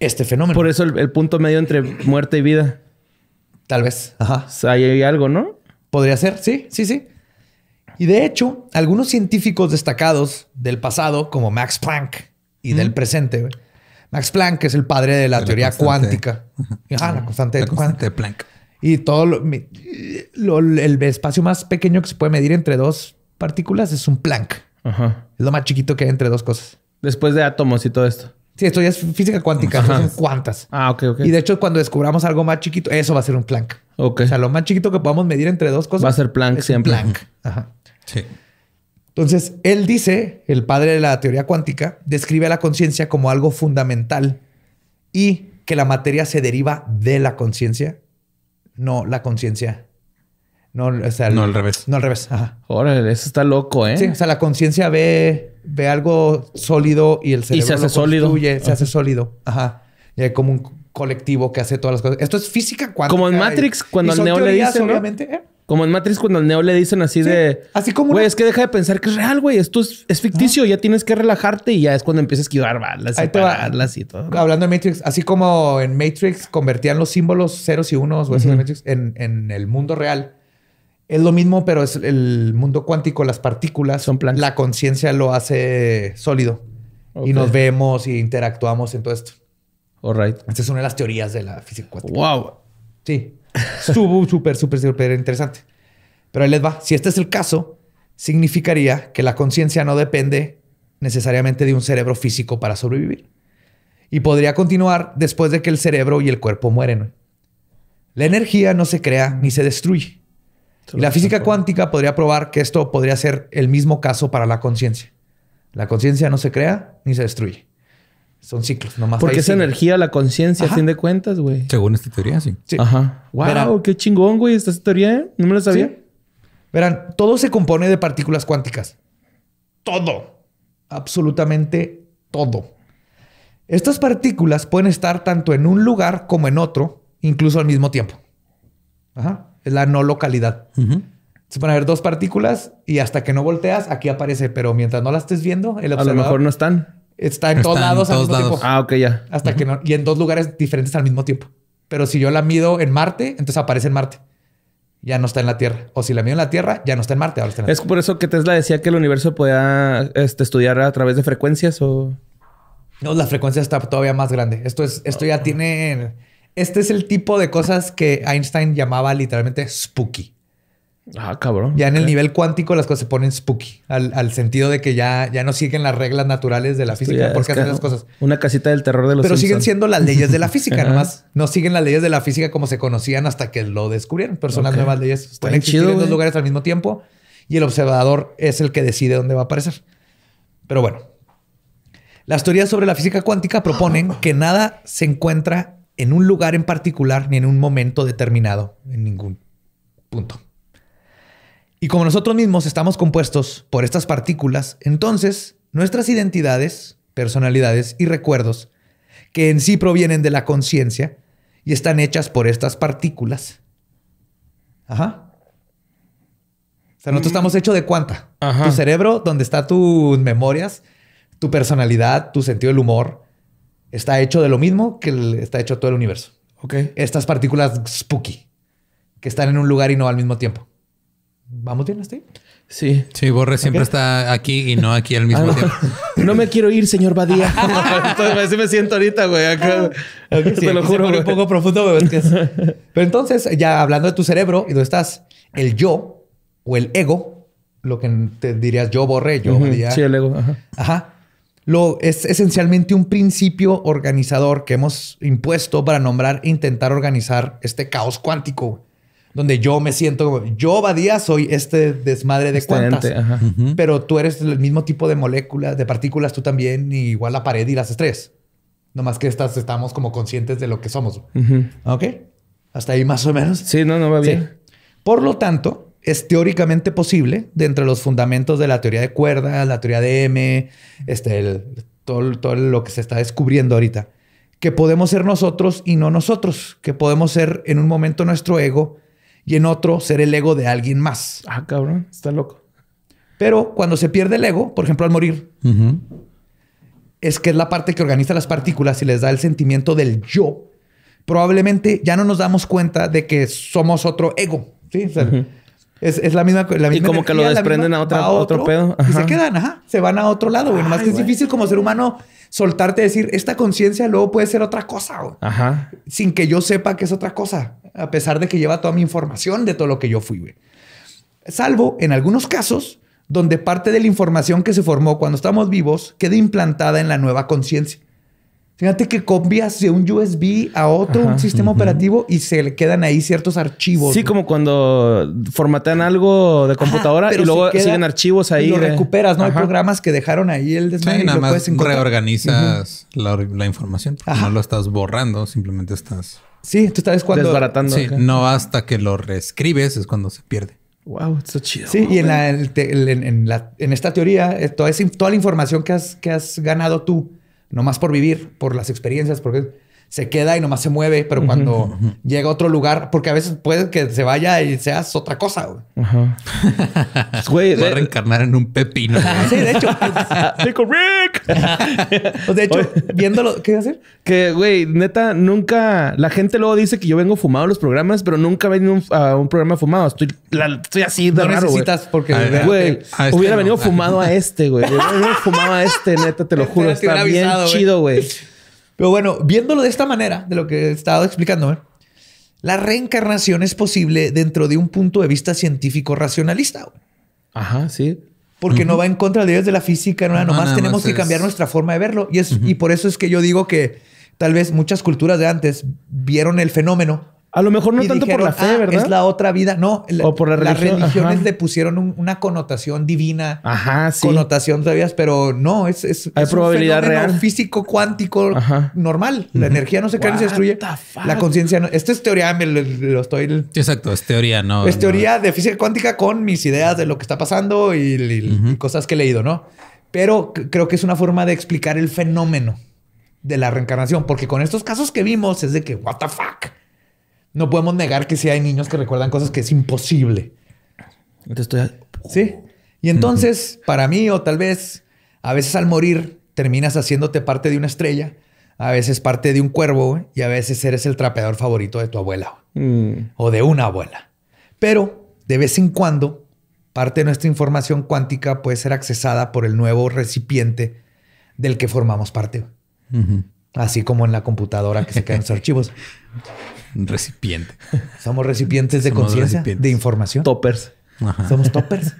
este fenómeno. Por eso el, el punto medio entre muerte y vida. Tal vez. Ajá. O sea, ahí hay algo, ¿no? Podría ser, sí, sí, sí. Y de hecho, algunos científicos destacados del pasado, como Max Planck, y del presente. Max Planck es el padre de la De teoría cuántica. Ajá, la constante La cuántica. constante de Planck. Y todo lo- el espacio más pequeño que se puede medir entre dos partículas es un Planck. Ajá. Es lo más chiquito que hay entre dos cosas. Después de átomos y todo esto. Sí, esto ya es física cuántica, son cuantas. Ah, ok, ok. Y de hecho, cuando descubramos algo más chiquito, eso va a ser un Planck. Ok. O sea, lo más chiquito que podamos medir entre dos cosas Va a ser Planck siempre. Planck. Ajá. Sí. Entonces, él dice, el padre de la teoría cuántica, describe a la conciencia como algo fundamental y que la materia se deriva de la conciencia, no la conciencia. No, o sea, No al revés. No al revés. Ajá. Órale, eso está loco, ¿eh? Sí, o sea, la conciencia ve, ve algo sólido y el cerebro se hace lo sólido. construye, se Ajá. hace sólido. Ajá. Y hay como un colectivo que hace todas las cosas. Esto es física cuántica. Como en y- Matrix, cuando y al Neo le ¿no? obviamente. ¿eh? Como en Matrix cuando al Neo le dicen así de... Así como Güey, una- es que deja de pensar que es real, güey. Esto es, es ficticio. Ya tienes que relajarte y ya es cuando empiezas a esquivar balas, Ahí va. separarlas y todo. Hablando de Matrix, así como en Matrix convertían los símbolos ceros y unos o de Matrix en, en el mundo real. Es lo mismo, pero es el mundo cuántico, las partículas. Son planos. La conciencia lo hace sólido. Ok. Y nos vemos y interactuamos en todo esto. All right. Esta es una de las teorías de la física cuántica. Wow. Sí. Estuvo súper, súper, súper interesante. Pero ahí les va. Si este es el caso, significaría que la conciencia no depende necesariamente de un cerebro físico para sobrevivir. Y podría continuar después de que el cerebro y el cuerpo mueren. La energía no se crea ni se destruye. Y la física cuántica podría probar que esto podría ser el mismo caso para la conciencia. La conciencia no se crea ni se destruye. Son ciclos, nomás. Porque esa sigue. energía, la conciencia, a fin de cuentas, güey. Según esta teoría, sí. Sí. Ajá. Wow, qué chingón, güey. Esta teoría, ¿eh? No me la sabía. Sí. Verán, todo se compone de partículas cuánticas. Todo. Absolutamente todo. Estas partículas pueden estar tanto en un lugar como en otro, incluso al mismo tiempo. Ajá. Es la no localidad. Se pueden haber dos partículas y hasta que no volteas, aquí aparece, pero mientras no la estés viendo, el A lo observador mejor no están. Está en todos Está en lados al mismo lados. tiempo. Ah, ok, ya. Hasta que no, y en dos lugares diferentes al mismo tiempo. Pero si yo la mido en Marte, entonces aparece en Marte. Ya no está en la Tierra. O si la mido en la Tierra, ya no está en Marte, ahora está en la Es por eso que Tesla decía que el universo podía este, estudiar a través de frecuencias o... No, la frecuencia está todavía más grande. Esto es, esto ya tiene. Este es el tipo de cosas que Einstein llamaba literalmente spooky. Ah, cabrón. Ya en el nivel cuántico las cosas se ponen spooky, al, al sentido de que ya, ya no siguen las reglas naturales de la Esto física porque es hacen las cosas. Una casita del terror de los Pero siguen siendo las leyes de la física, nomás. No siguen las leyes de la física como se conocían hasta que lo descubrieron. Pero son las nuevas leyes. Está Pueden bien existir chido, en dos lugares al mismo tiempo y el observador es el que decide dónde va a aparecer. Pero bueno, las teorías sobre la física cuántica proponen que nada se encuentra en un lugar en particular ni en un momento determinado, en ningún punto. Y como nosotros mismos estamos compuestos por estas partículas, entonces nuestras identidades, personalidades y recuerdos, que en sí provienen de la conciencia y están hechas por estas partículas. Ajá. O sea, nosotros estamos hechos de cuánta. Ajá. Tu cerebro, donde están tus memorias, tu personalidad, tu sentido del humor, está hecho de lo mismo que el- está hecho todo el universo. Ok. Estas partículas spooky, que están en un lugar y no al mismo tiempo. ¿Vamos bien, Steve? Sí. Sí, Borre siempre está aquí y no aquí al mismo Ah, no. tiempo. No me quiero ir, señor Badía. Entonces, así me siento ahorita, güey. Acá. Te lo juro, un poco profundo, pero es que es- Pero entonces, ya hablando de tu cerebro y dónde estás, el yo o el ego, lo que te dirías yo borré, yo diría- Sí, el ego. Ajá. Ajá. Lo, es esencialmente un principio organizador que hemos impuesto para nombrar e intentar organizar este caos cuántico, güey. Donde yo me siento, yo Badía soy este desmadre de Este cuantas, pero tú eres el mismo tipo de moléculas, de partículas, tú también, y igual la pared y las estrellas. Nomás que estas estamos como conscientes de lo que somos. Ujú. ¿Ok? Hasta ahí más o menos. Sí, no, no va Sí. bien. Por lo tanto, es teóricamente posible, de entre los fundamentos de la teoría de cuerdas, la teoría de M, este, el- todo, todo lo que se está descubriendo ahorita, que podemos ser nosotros y no nosotros, que podemos ser en un momento nuestro ego y en otro ser el ego de alguien más. Ah, cabrón. Está loco. Pero cuando se pierde el ego, por ejemplo al morir, es que es la parte que organiza las partículas y les da el sentimiento del yo, probablemente ya no nos damos cuenta de que somos otro ego. ¿sí? O sea, es, es la misma. La Y misma como que lo desprenden misma- a otra- va otro pedo. Y se quedan, ajá. Se van a otro lado, güey. Nomás Ay, que es güey. difícil como ser humano soltarte y decir, esta conciencia luego puede ser otra cosa, güey, Ajá. sin que yo sepa que es otra cosa, a pesar de que lleva toda mi información de todo lo que yo fui, güey. Salvo en algunos casos donde parte de la información que se formó cuando estamos vivos queda implantada en la nueva conciencia. Fíjate que copias de un USB a otro Ajá. un sistema operativo y se le quedan ahí ciertos archivos. Sí, güey. como cuando formatean algo de computadora Ajá, y luego queda siguen archivos ahí. Y lo de- recuperas, ¿no? Ajá. Hay programas que dejaron ahí el desmadre Sí, y nada lo más puedes encontrar. reorganizas la, la información. No lo estás borrando, simplemente estás... Sí, tú sabes cuando... Desbaratando. Sí, acá. no hasta que lo reescribes es cuando se pierde. Wow, está chido. Sí, y en, la, el te- el- en, en la- en esta teoría, eh, toda, esa- toda la información que has, que has ganado tú, nomás por vivir, por las experiencias, porque se queda y nomás se mueve, pero cuando llega a otro lugar, porque a veces puede que se vaya y seas otra cosa. güey. Ajá. Güey, Va a reencarnar en un pepino. güey. Sí, de hecho. Pico Rick. pues, de hecho, viéndolo, ¿qué iba a hacer? Que, güey, neta, nunca... La gente luego dice que yo vengo fumado a los programas, pero nunca he venido un- a un programa fumado. Estoy, la- estoy así de No raro, güey. necesitas porque... Ver, Güey, este hubiera no. venido fumado a este, güey. Hubiera venido fumado a este, neta, te lo Este juro. Está bien avisado, güey. chido, güey. Pero bueno, viéndolo de esta manera, de lo que he estado explicando, ¿eh? la reencarnación es posible dentro de un punto de vista científico racionalista. güey. Ajá, sí. Porque no va en contra de leyes de la física, no, No, nomás nada tenemos más que es- cambiar nuestra forma de verlo. Y, es, y por eso es que yo digo que tal vez muchas culturas de antes vieron el fenómeno. A lo mejor no y tanto por la fe, "Ah, ¿verdad? Es la otra vida. No, O por la las religión, religiones ajá. le pusieron un- una connotación divina. Ajá, sí. Connotación todavía, pero no, es, es, Hay es un probabilidad fenómeno real. físico cuántico Ajá. normal. La energía no se crea ni se What destruye. the fuck? La conciencia no. Esto es teoría, me lo, lo estoy. Sí, exacto, es teoría, no. Es no. teoría de física cuántica con mis ideas de lo que está pasando y, y- y cosas que he leído, ¿no? Pero creo que es una forma de explicar el fenómeno de la reencarnación, porque con estos casos que vimos es de que, what the fuck. No podemos negar que sí hay niños que recuerdan cosas que es imposible. Estoy... Sí. Y entonces, para mí, o tal vez, a veces al morir, terminas haciéndote parte de una estrella, A veces parte de un cuervo y a veces eres el trapeador favorito de tu abuela Mm. o de una abuela. Pero de vez en cuando, parte de nuestra información cuántica puede ser accesada por el nuevo recipiente del que formamos parte. Así como en la computadora que se quedan los archivos. Recipiente. Somos recipientes de conciencia, de información. Toppers. Ajá. Somos toppers.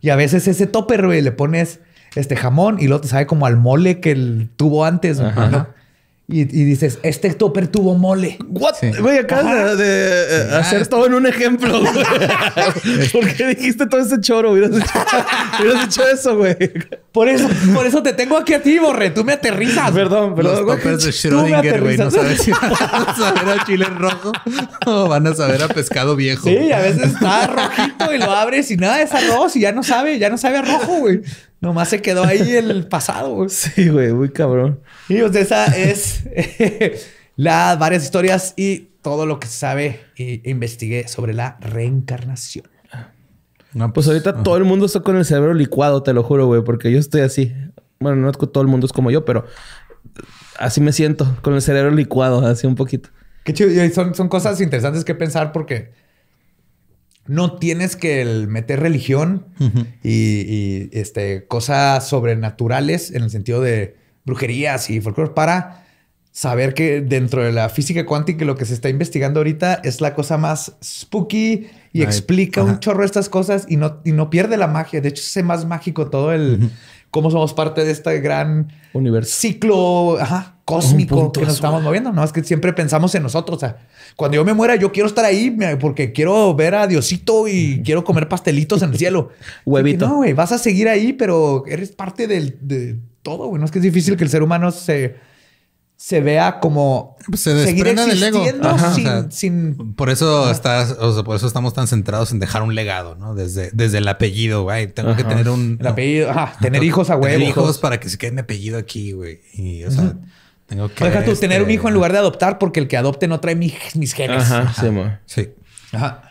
y a veces ese topper, güey, le pones este jamón y luego te sabe como al mole que el tuvo antes. Ajá. ¿no? Y, y dices, este topper tuvo mole. What? Sí. Güey, acabas de, de, eh, Sí. hacer todo en un ejemplo, güey. ¿Por qué dijiste todo ese choro? Hubieras hecho, hubieras hecho eso, güey. Por eso, por eso te tengo aquí a ti, Borre. Tú me aterrizas. Perdón, perdón. Los toppers de Tú me Schrödinger, güey. No aterrizas. sabes si van a saber a chile rojo o van a saber a pescado viejo. Sí, a veces está rojito y lo abres y nada, es arroz y ya no sabe, ya no sabe a rojo, güey. Nomás se quedó ahí el pasado. Sí, güey, muy cabrón. Y pues esa es las varias historias y todo lo que se sabe e investigué sobre la reencarnación. No, Pues ahorita todo el mundo está con el cerebro licuado, te lo juro, güey, porque yo estoy así. Bueno, no todo el mundo es como yo, pero así me siento, con el cerebro licuado, así un poquito. Qué chido. Y son, son cosas interesantes que pensar porque no tienes que el meter religión y, y, este, cosas sobrenaturales en el sentido de brujerías y folclore para saber que dentro de la física cuántica lo que se está investigando ahorita es la cosa más spooky y Ay, explica un chorro estas cosas y no, y no pierde la magia. De hecho, es más mágico todo el cómo somos parte de este gran Universo. ciclo ajá, cósmico que nos azul. estamos moviendo. No es que siempre pensamos en nosotros. O sea, cuando yo me muera, yo quiero estar ahí porque quiero ver a Diosito y quiero comer pastelitos en el cielo. Huevito. No, güey, vas a seguir ahí, pero eres parte del, de todo, güey. No es que es difícil que el ser humano se, se vea como Pues se seguir desprenda del ego. existiendo Ajá. sin, O sea, sin- Por eso estás, o sea, por eso estamos tan centrados en dejar un legado, ¿no? Desde, desde el apellido, güey. Tengo que Ajá. tener un el apellido, ajá, tener tengo- hijos a tener huevo. hijos para que se quede mi apellido aquí, güey. Y, o sea, tengo que. Deja tú tener un este, hijo en lugar de adoptar porque el que adopte no trae mi- mis genes. Ajá, sí, mo. Sí. Ajá.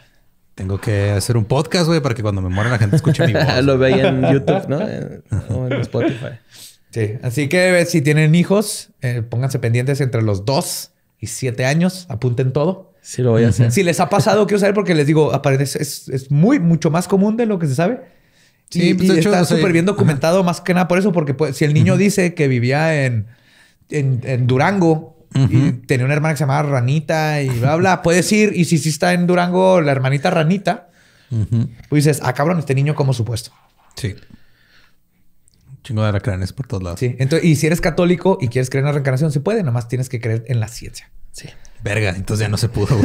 Tengo que hacer un podcast, güey, para que cuando me muera la gente escuche mi voz. Lo veía en YouTube, ¿no? O en Spotify. Sí, así que eh, si tienen hijos, eh, pónganse pendientes entre los 2 y 7 años, apunten todo. Sí, lo voy a hacer. Si les ha pasado, quiero saber porque les digo, aparece, es, es muy, mucho más común de lo que se sabe. Sí, y, pues, y de hecho, está súper bien documentado, más que nada por eso, porque pues, si el niño dice que vivía en, en, en Durango y tenía una hermana que se llamaba Ranita y bla, bla, puedes ir. Y si sí está en Durango la hermanita Ranita, pues dices, ah, cabrón, este niño como supuesto. Sí. Chingo de alacranes por todos lados. Sí. Entonces, y si eres católico y quieres creer en la reencarnación, se puede, nomás tienes que creer en la ciencia. Sí. Verga, entonces ya no se pudo.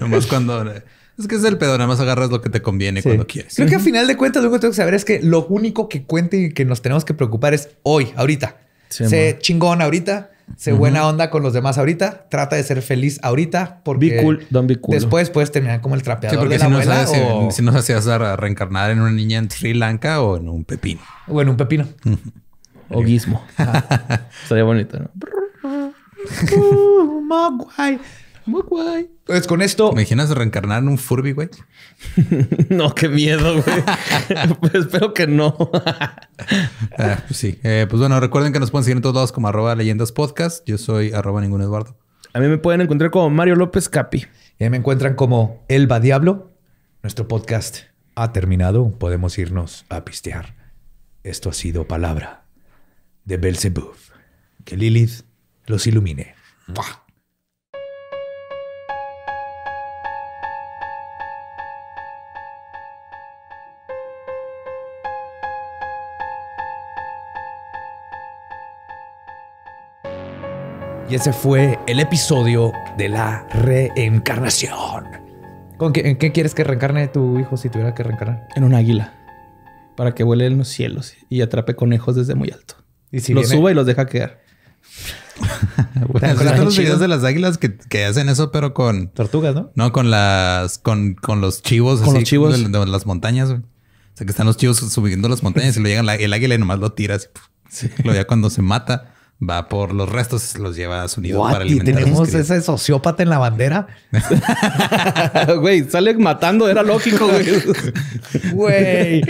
Nomás cuando. Es que es el pedo, nada más agarras lo que te conviene Sí. cuando quieres. Creo que a final de cuentas, lo único que tengo que saber es que lo único que cuente y que nos tenemos que preocupar es hoy, ahorita. Sí, sé man. chingón ahorita, sé buena onda con los demás ahorita, trata de ser feliz ahorita, porque Be cool, don't be cool. después puedes terminar como el Sí, trapeador porque de si la no, abuela sabes o, si, si no hacías reencarnar en una niña en Sri Lanka o en un pepino. o en un pepino. O Gizmo. Estaría bonito, ¿no? Mogwai. Mogwai. Pues con esto, ¿Me imaginas reencarnar en un Furby, güey? No, qué miedo, güey. Pues espero que no. Ah, pues sí. Eh, pues bueno, recuerden que nos pueden seguir en todos lados como arroba leyendas podcast. Yo soy arroba ningún Eduardo. A mí me pueden encontrar como Mario López Capi. y ahí me encuentran como Elba Diablo. Nuestro podcast ha terminado. Podemos irnos a pistear. Esto ha sido palabra de Belzebub. Que Lilith los ilumine. Y ese fue el episodio de la reencarnación. ¿Con qué, ¿En qué quieres que reencarne tu hijo si tuviera que reencarnar? En un águila. Para que vuele en los cielos y atrape conejos desde muy alto. Y si los viene- suba y los deja caer. Bueno, con ¿has la visto los videos de las águilas que, que hacen eso, pero con... Tortugas, ¿no? No, con las... Con, con los chivos. Con así, los chivos. De, de las montañas, güey. O sea, que están los chivos subiendo las montañas y lo llegan la- el águila y nomás lo tira así. Luego ya cuando se mata, va por los restos, los lleva a su nido What? para Y alimentar sus tenemos ese sociópata en la bandera. güey, sale matando, era lógico, güey. Güey.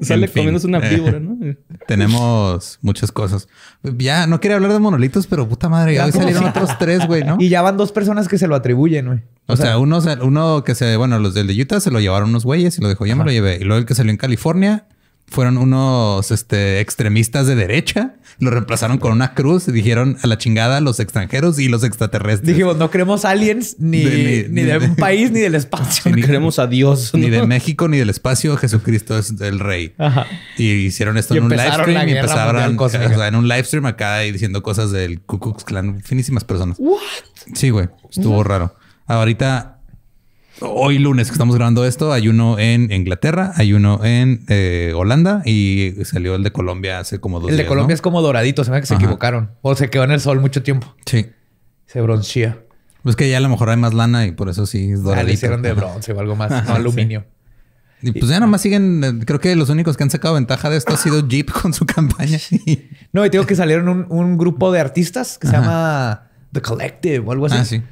sale fin. comiéndose una víbora, ¿no? Tenemos muchas cosas. Ya no quería hablar de monolitos, pero puta madre, Ya hoy salieron si- otros tres, güey, ¿no? Y ya van dos personas que se lo atribuyen, güey. O sea, uno, se- uno que se, bueno, los del de Utah se lo llevaron unos güeyes y lo dijo, yo me lo llevé. Y luego el que salió en California fueron unos este, extremistas de derecha. Lo reemplazaron con una cruz y dijeron a la chingada los extranjeros y los extraterrestres. Dijimos, no queremos aliens ni, De- ni, ni- de ni- un país ni del espacio. No queremos a Dios. ni ¿no? de México ni del espacio, Jesucristo es el rey. Ajá. Y hicieron esto Y en un live empezaron stream y empezaron o sea, en un live stream acá y diciendo cosas del Ku Klux Klan. Finísimas personas. Sí, güey. Estuvo raro. Ahorita, hoy lunes que estamos grabando esto, hay uno en Inglaterra, hay uno en eh, Holanda y salió el de Colombia hace como dos El de días, Colombia ¿no? es como doradito. Se me hace que se Ajá. equivocaron. O se quedó en el sol mucho tiempo. Sí. Se broncea. Pues que ya a lo mejor hay más lana y por eso sí es Ah, doradito. le hicieron de bronce o algo más. No aluminio. Y pues ya nomás siguen, eh, creo que los únicos que han sacado ventaja de esto ha sido Jeep con su campaña. No, y te digo que salieron un, un grupo de artistas que se llama The Collective o algo así. Ah, sí.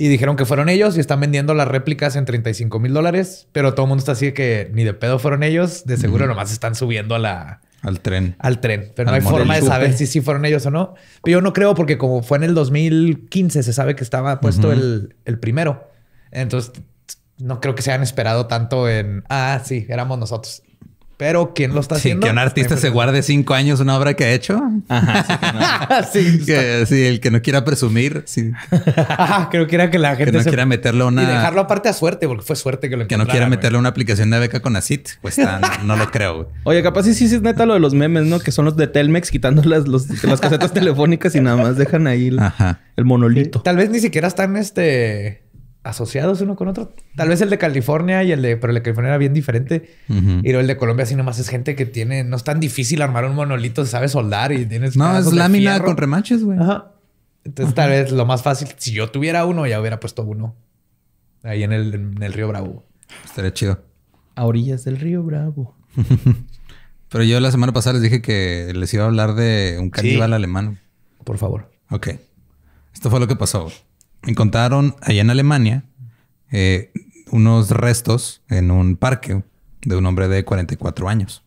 Y dijeron que fueron ellos y están vendiendo las réplicas en 35 mil dólares, pero todo el mundo está así de que ni de pedo fueron ellos. De seguro nomás están subiendo a la, Al tren. al tren, pero no hay forma de saber si sí fueron ellos o no. Pero yo no creo porque como fue en el 2015, se sabe que estaba puesto el, el primero. Entonces, no creo que se hayan esperado tanto en, ah, sí, éramos nosotros. Pero ¿quién lo está Sí, haciendo? que un artista se guarde cinco años una obra que ha hecho. sí, Que, sí, el que no quiera presumir, sí, Ajá, creo que era que la que gente no se... quiera meterle Y una... dejarlo aparte a suerte, porque fue suerte que lo Que no quiera meterle una aplicación de beca con ACIT. Pues está- no, no lo creo, güey. Oye, capaz sí, sí es neta lo de los memes, ¿no? Que son los de Telmex quitando las, los- las casetas telefónicas y nada más dejan ahí el, Ajá. el güey. monolito. Tal vez ni siquiera están este, asociados uno con otro. Tal vez el de California y el de... Pero el de California era bien diferente. Ujú. Y luego el de Colombia sí nomás es gente que tiene... No es tan difícil armar un monolito, se sabe soldar y tienes... No, es lámina fierro. con remaches, güey. Ajá. Entonces tal vez lo más fácil... Si yo tuviera uno, ya hubiera puesto uno. Ahí en el, en el Río Bravo. Estaría chido. A orillas del río Bravo. Pero yo la semana pasada les dije que les iba a hablar de un caníbal alemán. Por favor. Ok. Esto fue lo que pasó. Encontraron allá en Alemania eh, unos restos en un parque de un hombre de 44 años.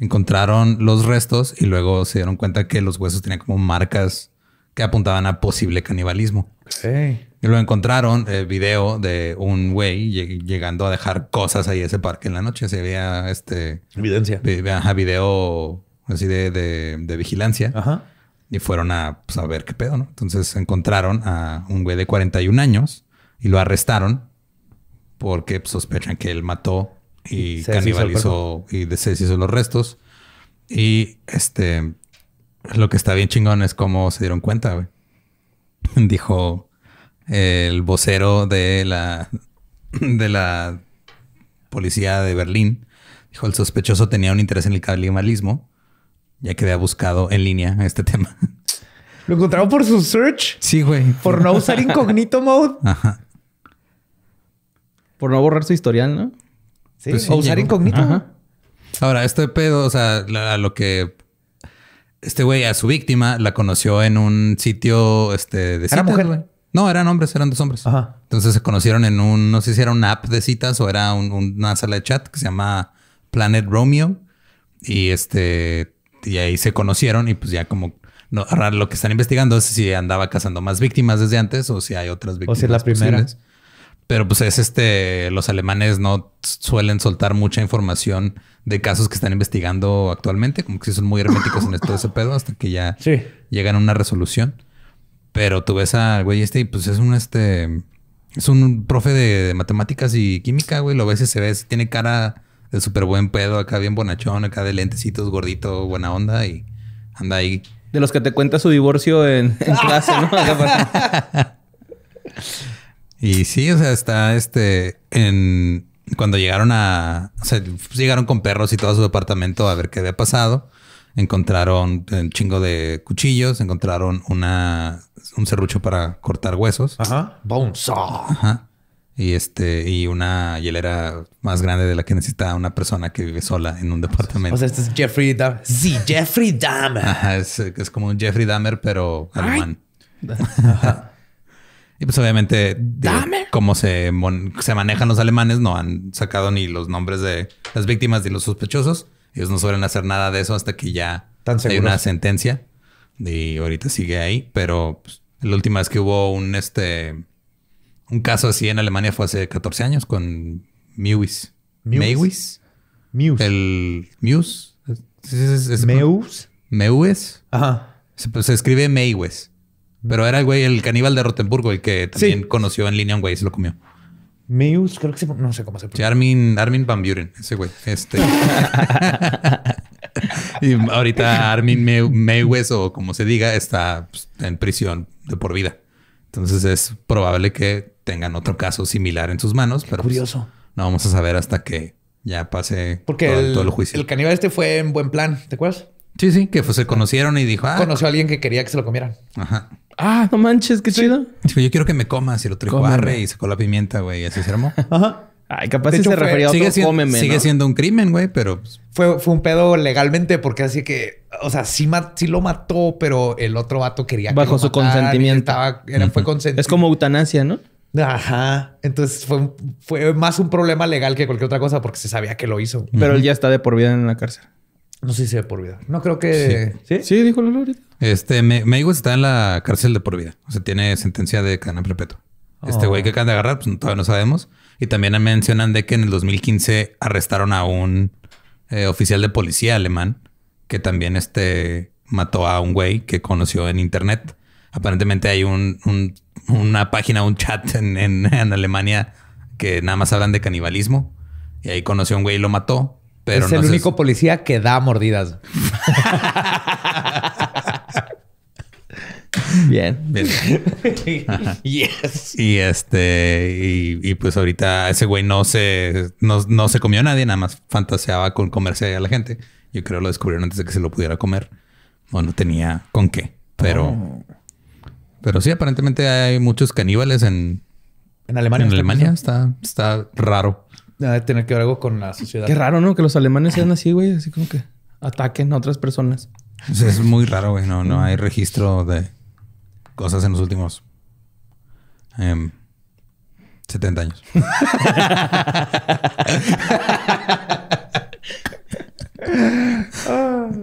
Encontraron los restos y luego se dieron cuenta que los huesos tenían como marcas que apuntaban a posible canibalismo. Sí. Y luego encontraron el video de un güey lleg- llegando a dejar cosas ahí a ese parque en la noche. Se veía este Evidencia. vi- ajá, video así de, de- de vigilancia. Ajá. Y fueron a, pues, a ver qué pedo, ¿no? Entonces encontraron a un güey de 41 años y lo arrestaron porque pues, sospechan que él mató y Se canibalizó y deshizo los restos. Y este, lo que está bien chingón es cómo se dieron cuenta, güey. Dijo el vocero de la, de la policía de Berlín. Dijo, el sospechoso tenía un interés en el canibalismo, ya que había buscado en línea este tema. Lo encontraron por su search. Sí, güey. Por no usar incognito mode. Ajá. Por no borrar su historial, ¿no? Sí, Pues sí, o usar llegó. incógnito. Ajá. Ahora, este pedo, o sea, la- a lo que este güey a su víctima la conoció en un sitio este, de citas, mujer? güey. No, eran hombres, eran dos hombres. Ajá. Entonces se conocieron en un, no sé si era una app de citas o era un- un- una sala de chat que se llama Planet Romeo. Y este, y ahí se conocieron y pues ya como, no, ahora lo que están investigando es si andaba cazando más víctimas desde antes o si hay otras víctimas. si es la primera. posibles. Pero pues es este, los alemanes no suelen soltar mucha información de casos que están investigando actualmente, como que sí son muy herméticos en esto de ese pedo hasta que ya Sí. llegan a una resolución. Pero tú ves al güey este y pues es un este, es un profe de, de matemáticas y química, güey, lo ves y se ve, tiene cara de súper buen pedo, acá bien bonachón, acá de lentecitos, gordito, buena onda y anda ahí. De los que te cuenta su divorcio en, en clase, ¿no? Y sí, o sea, está este en cuando llegaron a, o sea, pues, llegaron con perros y todo a su departamento a ver qué había pasado. Encontraron un chingo de cuchillos, encontraron una un serrucho para cortar huesos. Ajá. Bone saw. Ajá. Y este, y una hielera más grande de la que necesita una persona que vive sola en un departamento. O sea, este es Jeffrey Dahmer. Sí, Jeffrey Dahmer. Ajá, es, es como un Jeffrey Dahmer, pero alemán. y pues obviamente, digo, como se, se manejan los alemanes, no han sacado ni los nombres de las víctimas ni los sospechosos. Ellos no suelen hacer nada de eso hasta que ya Tan hay una sentencia. Y ahorita sigue ahí, pero pues, la última vez que hubo un este un caso así en Alemania fue hace 14 años con Mewis. Mewis. Mewis. Muse. El Muse. Sí, Meus. Mewis. Ajá. Se, pues, se escribe Maywes. Pero era el güey, el caníbal de Rotenburgo, el que también Sí. conoció en línea a un güey y se lo comió. Meus, creo que se, no sé cómo se Sí, pronuncia. Armin, Armin Van Buren, ese güey. Este. y ahorita Armin Maywes, o como se diga, está pues, en prisión de por vida. Entonces es probable que tengan otro caso similar en sus manos, pero pues, no vamos a saber hasta que ya pase Porque todo, el, todo el juicio. el caníbal este fue en buen plan, ¿te acuerdas? Sí, sí, que pues, se conocieron y dijo, ah, Conoció a alguien que quería que se lo comieran. ajá. Ah, no manches, qué chido. Dijo, yo quiero que me comas. Y el otro dijo, y sacó la pimienta, güey. Y así se armó. Ajá. Ay, capaz De si hecho, se fue- refería a otro sigue siendo, cómeme, sigue ¿no? siendo un crimen, güey, pero pues, Fue, fue un pedo legalmente porque así que, o sea, sí, sí lo mató, pero el otro vato quería que Bajo lo su mataran y consentimiento. Estaba, era, fue consentimiento. Es como eutanasia, ¿no? Ajá. Entonces fue, fue más un problema legal que cualquier otra cosa porque se sabía que lo hizo. Pero él ya está de por vida en la cárcel. No sé si de por vida. No creo que... ¿Sí? Sí, dijo Lolo ahorita. este Me- Mayweather está en la cárcel de por vida. O sea, tiene sentencia de cadena perpetua. Este Oh. güey que acaban de agarrar, pues todavía no sabemos. Y también mencionan de que en el 2015 arrestaron a un eh, oficial de policía alemán que también este, mató a un güey que conoció en internet. Aparentemente hay un, un- una página, un chat en, en- en Alemania que nada más hablan de canibalismo. Y ahí conoció a un güey y lo mató. Pero es no el único policía que da mordidas. Bien. Bien. yes. Y este, y, y pues ahorita ese güey no se, no, no se comió a nadie, nada más fantaseaba con comerse a la gente. Yo creo lo descubrieron antes de que se lo pudiera comer. O no tenía con qué. Pero, pero sí, aparentemente hay muchos caníbales en, En Alemania. en está Alemania. Está, está raro. Debe tener que ver algo con la sociedad. Qué raro, ¿no? Que los alemanes sean así, güey. Así como que ataquen a otras personas. O sea, es muy raro, güey. No, no hay registro de cosas en los últimos em, 70 años.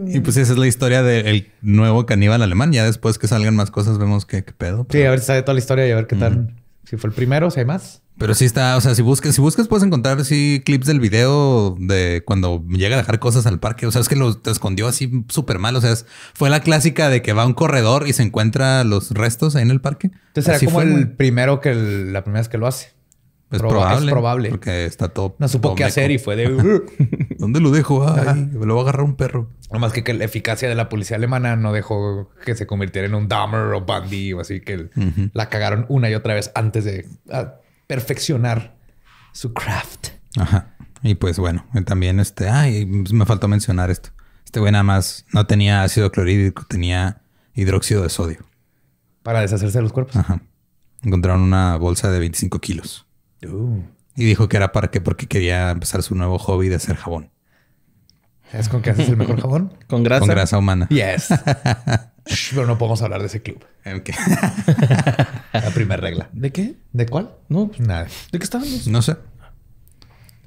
y pues esa es la historia del nuevo caníbal alemán. Ya después que salgan más cosas vemos qué, qué pedo. Sí, a ver si sabe toda la historia y a ver qué tal. Si fue el primero, si hay más. Pero sí está, o sea, si buscas, si buscas puedes encontrar sí clips del video de cuando llega a dejar cosas al parque. O sea, es que lo te escondió así súper mal. O sea, es- fue la clásica de que va a un corredor y se encuentra los restos ahí en el parque. Entonces será Así como fue, el güey. primero que el- la primera vez que lo hace. Es proba- probable. es probable. Porque está todo. No supo todo qué meco. hacer y fue de... ¿Dónde lo dejo? Ay, me lo va a agarrar un perro. Nomás que, que la eficacia de la policía alemana no dejó que se convirtiera en un Dahmer o Bundy o así que la cagaron una y otra vez antes de perfeccionar su craft. Ajá. Y pues bueno, también este, ay, pues me faltó mencionar esto. Este güey nada más no tenía ácido clorhídrico, tenía hidróxido de sodio. Para deshacerse de los cuerpos. Ajá. Encontraron una bolsa de 25 kilos. Uh. Y dijo que era para qué, porque quería empezar su nuevo hobby de hacer jabón ¿Es con que haces el mejor jabón? Con grasa. con grasa humana. Yes. Shh, pero no podemos hablar de ese club. La primera regla. ¿De qué? ¿De cuál? No, pues, Nada. ¿de qué estábamos? No sé.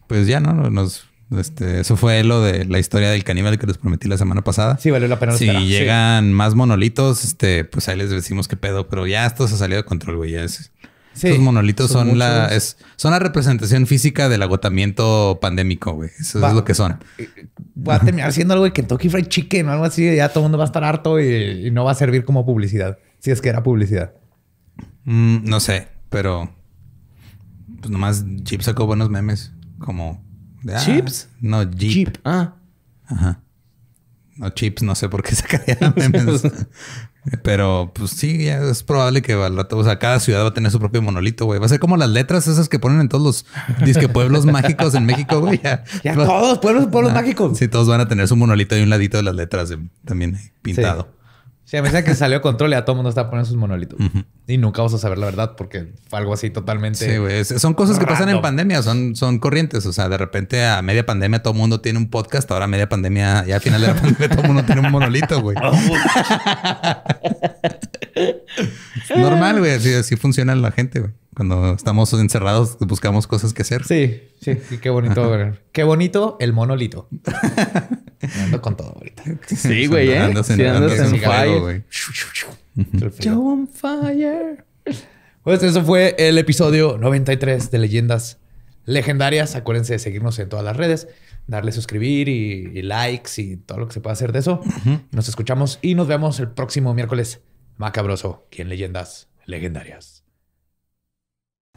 Pues ya, ¿no? Nos, este, eso fue lo de la historia del caníbal que les prometí la semana pasada. Sí, valió la pena Si esperar. llegan más monolitos, este, pues ahí les decimos qué pedo, pero ya esto se ha salido de control, güey. Ya es- Sí. Estos monolitos Son son, la, es, son la representación física del agotamiento pandémico, güey. Eso Va. es lo que son. Va a terminar siendo algo de Kentucky Fried Chicken o algo así. Ya todo el mundo va a estar harto y, y no va a servir como publicidad. Si es que era publicidad. Mm, no sé, pero pues nomás Jeep sacó buenos memes, como de, ah, ¿Chips? No, Jeep. Ah, Ajá. No chips, no sé por qué sacaría memes. Pero pues sí, ya es probable que al rato, o sea, cada ciudad va a tener su propio monolito, güey. Va a ser como las letras esas que ponen en todos los disque pueblos mágicos en México, güey. Ya, Ya Va- todos, pueblos, pueblos mágicos. Sí, todos van a tener su monolito y un ladito de las letras de- también pintado. Sí, a medida que salió control, ya todo el mundo está poniendo sus monolitos. Y nunca vamos a saber la verdad porque fue algo así totalmente. Sí, güey. Son cosas que pasan en pandemia, son, son corrientes. O sea, de repente a media pandemia todo el mundo tiene un podcast. Ahora a media pandemia, ya al final de la pandemia, todo el mundo tiene un monolito, güey. normal, güey. Así, así funciona la gente, güey. Cuando estamos encerrados, buscamos cosas que hacer. Sí, sí, sí qué bonito. qué bonito el monolito. ando con todo ahorita. Sí, güey, ¿eh? Andas en, sí, andas en fire. güey. Yo on fire. Pues eso fue el episodio 93 de Leyendas Legendarias. Acuérdense de seguirnos en todas las redes, darle suscribir y, likes y todo lo que se pueda hacer de eso. Nos escuchamos y nos vemos el próximo miércoles macabroso aquí en Leyendas Legendarias.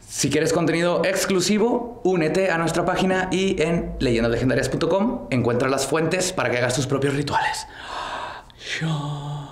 Si quieres contenido exclusivo, únete a nuestra página y en leyendaslegendarias.com encuentra las fuentes para que hagas tus propios rituales.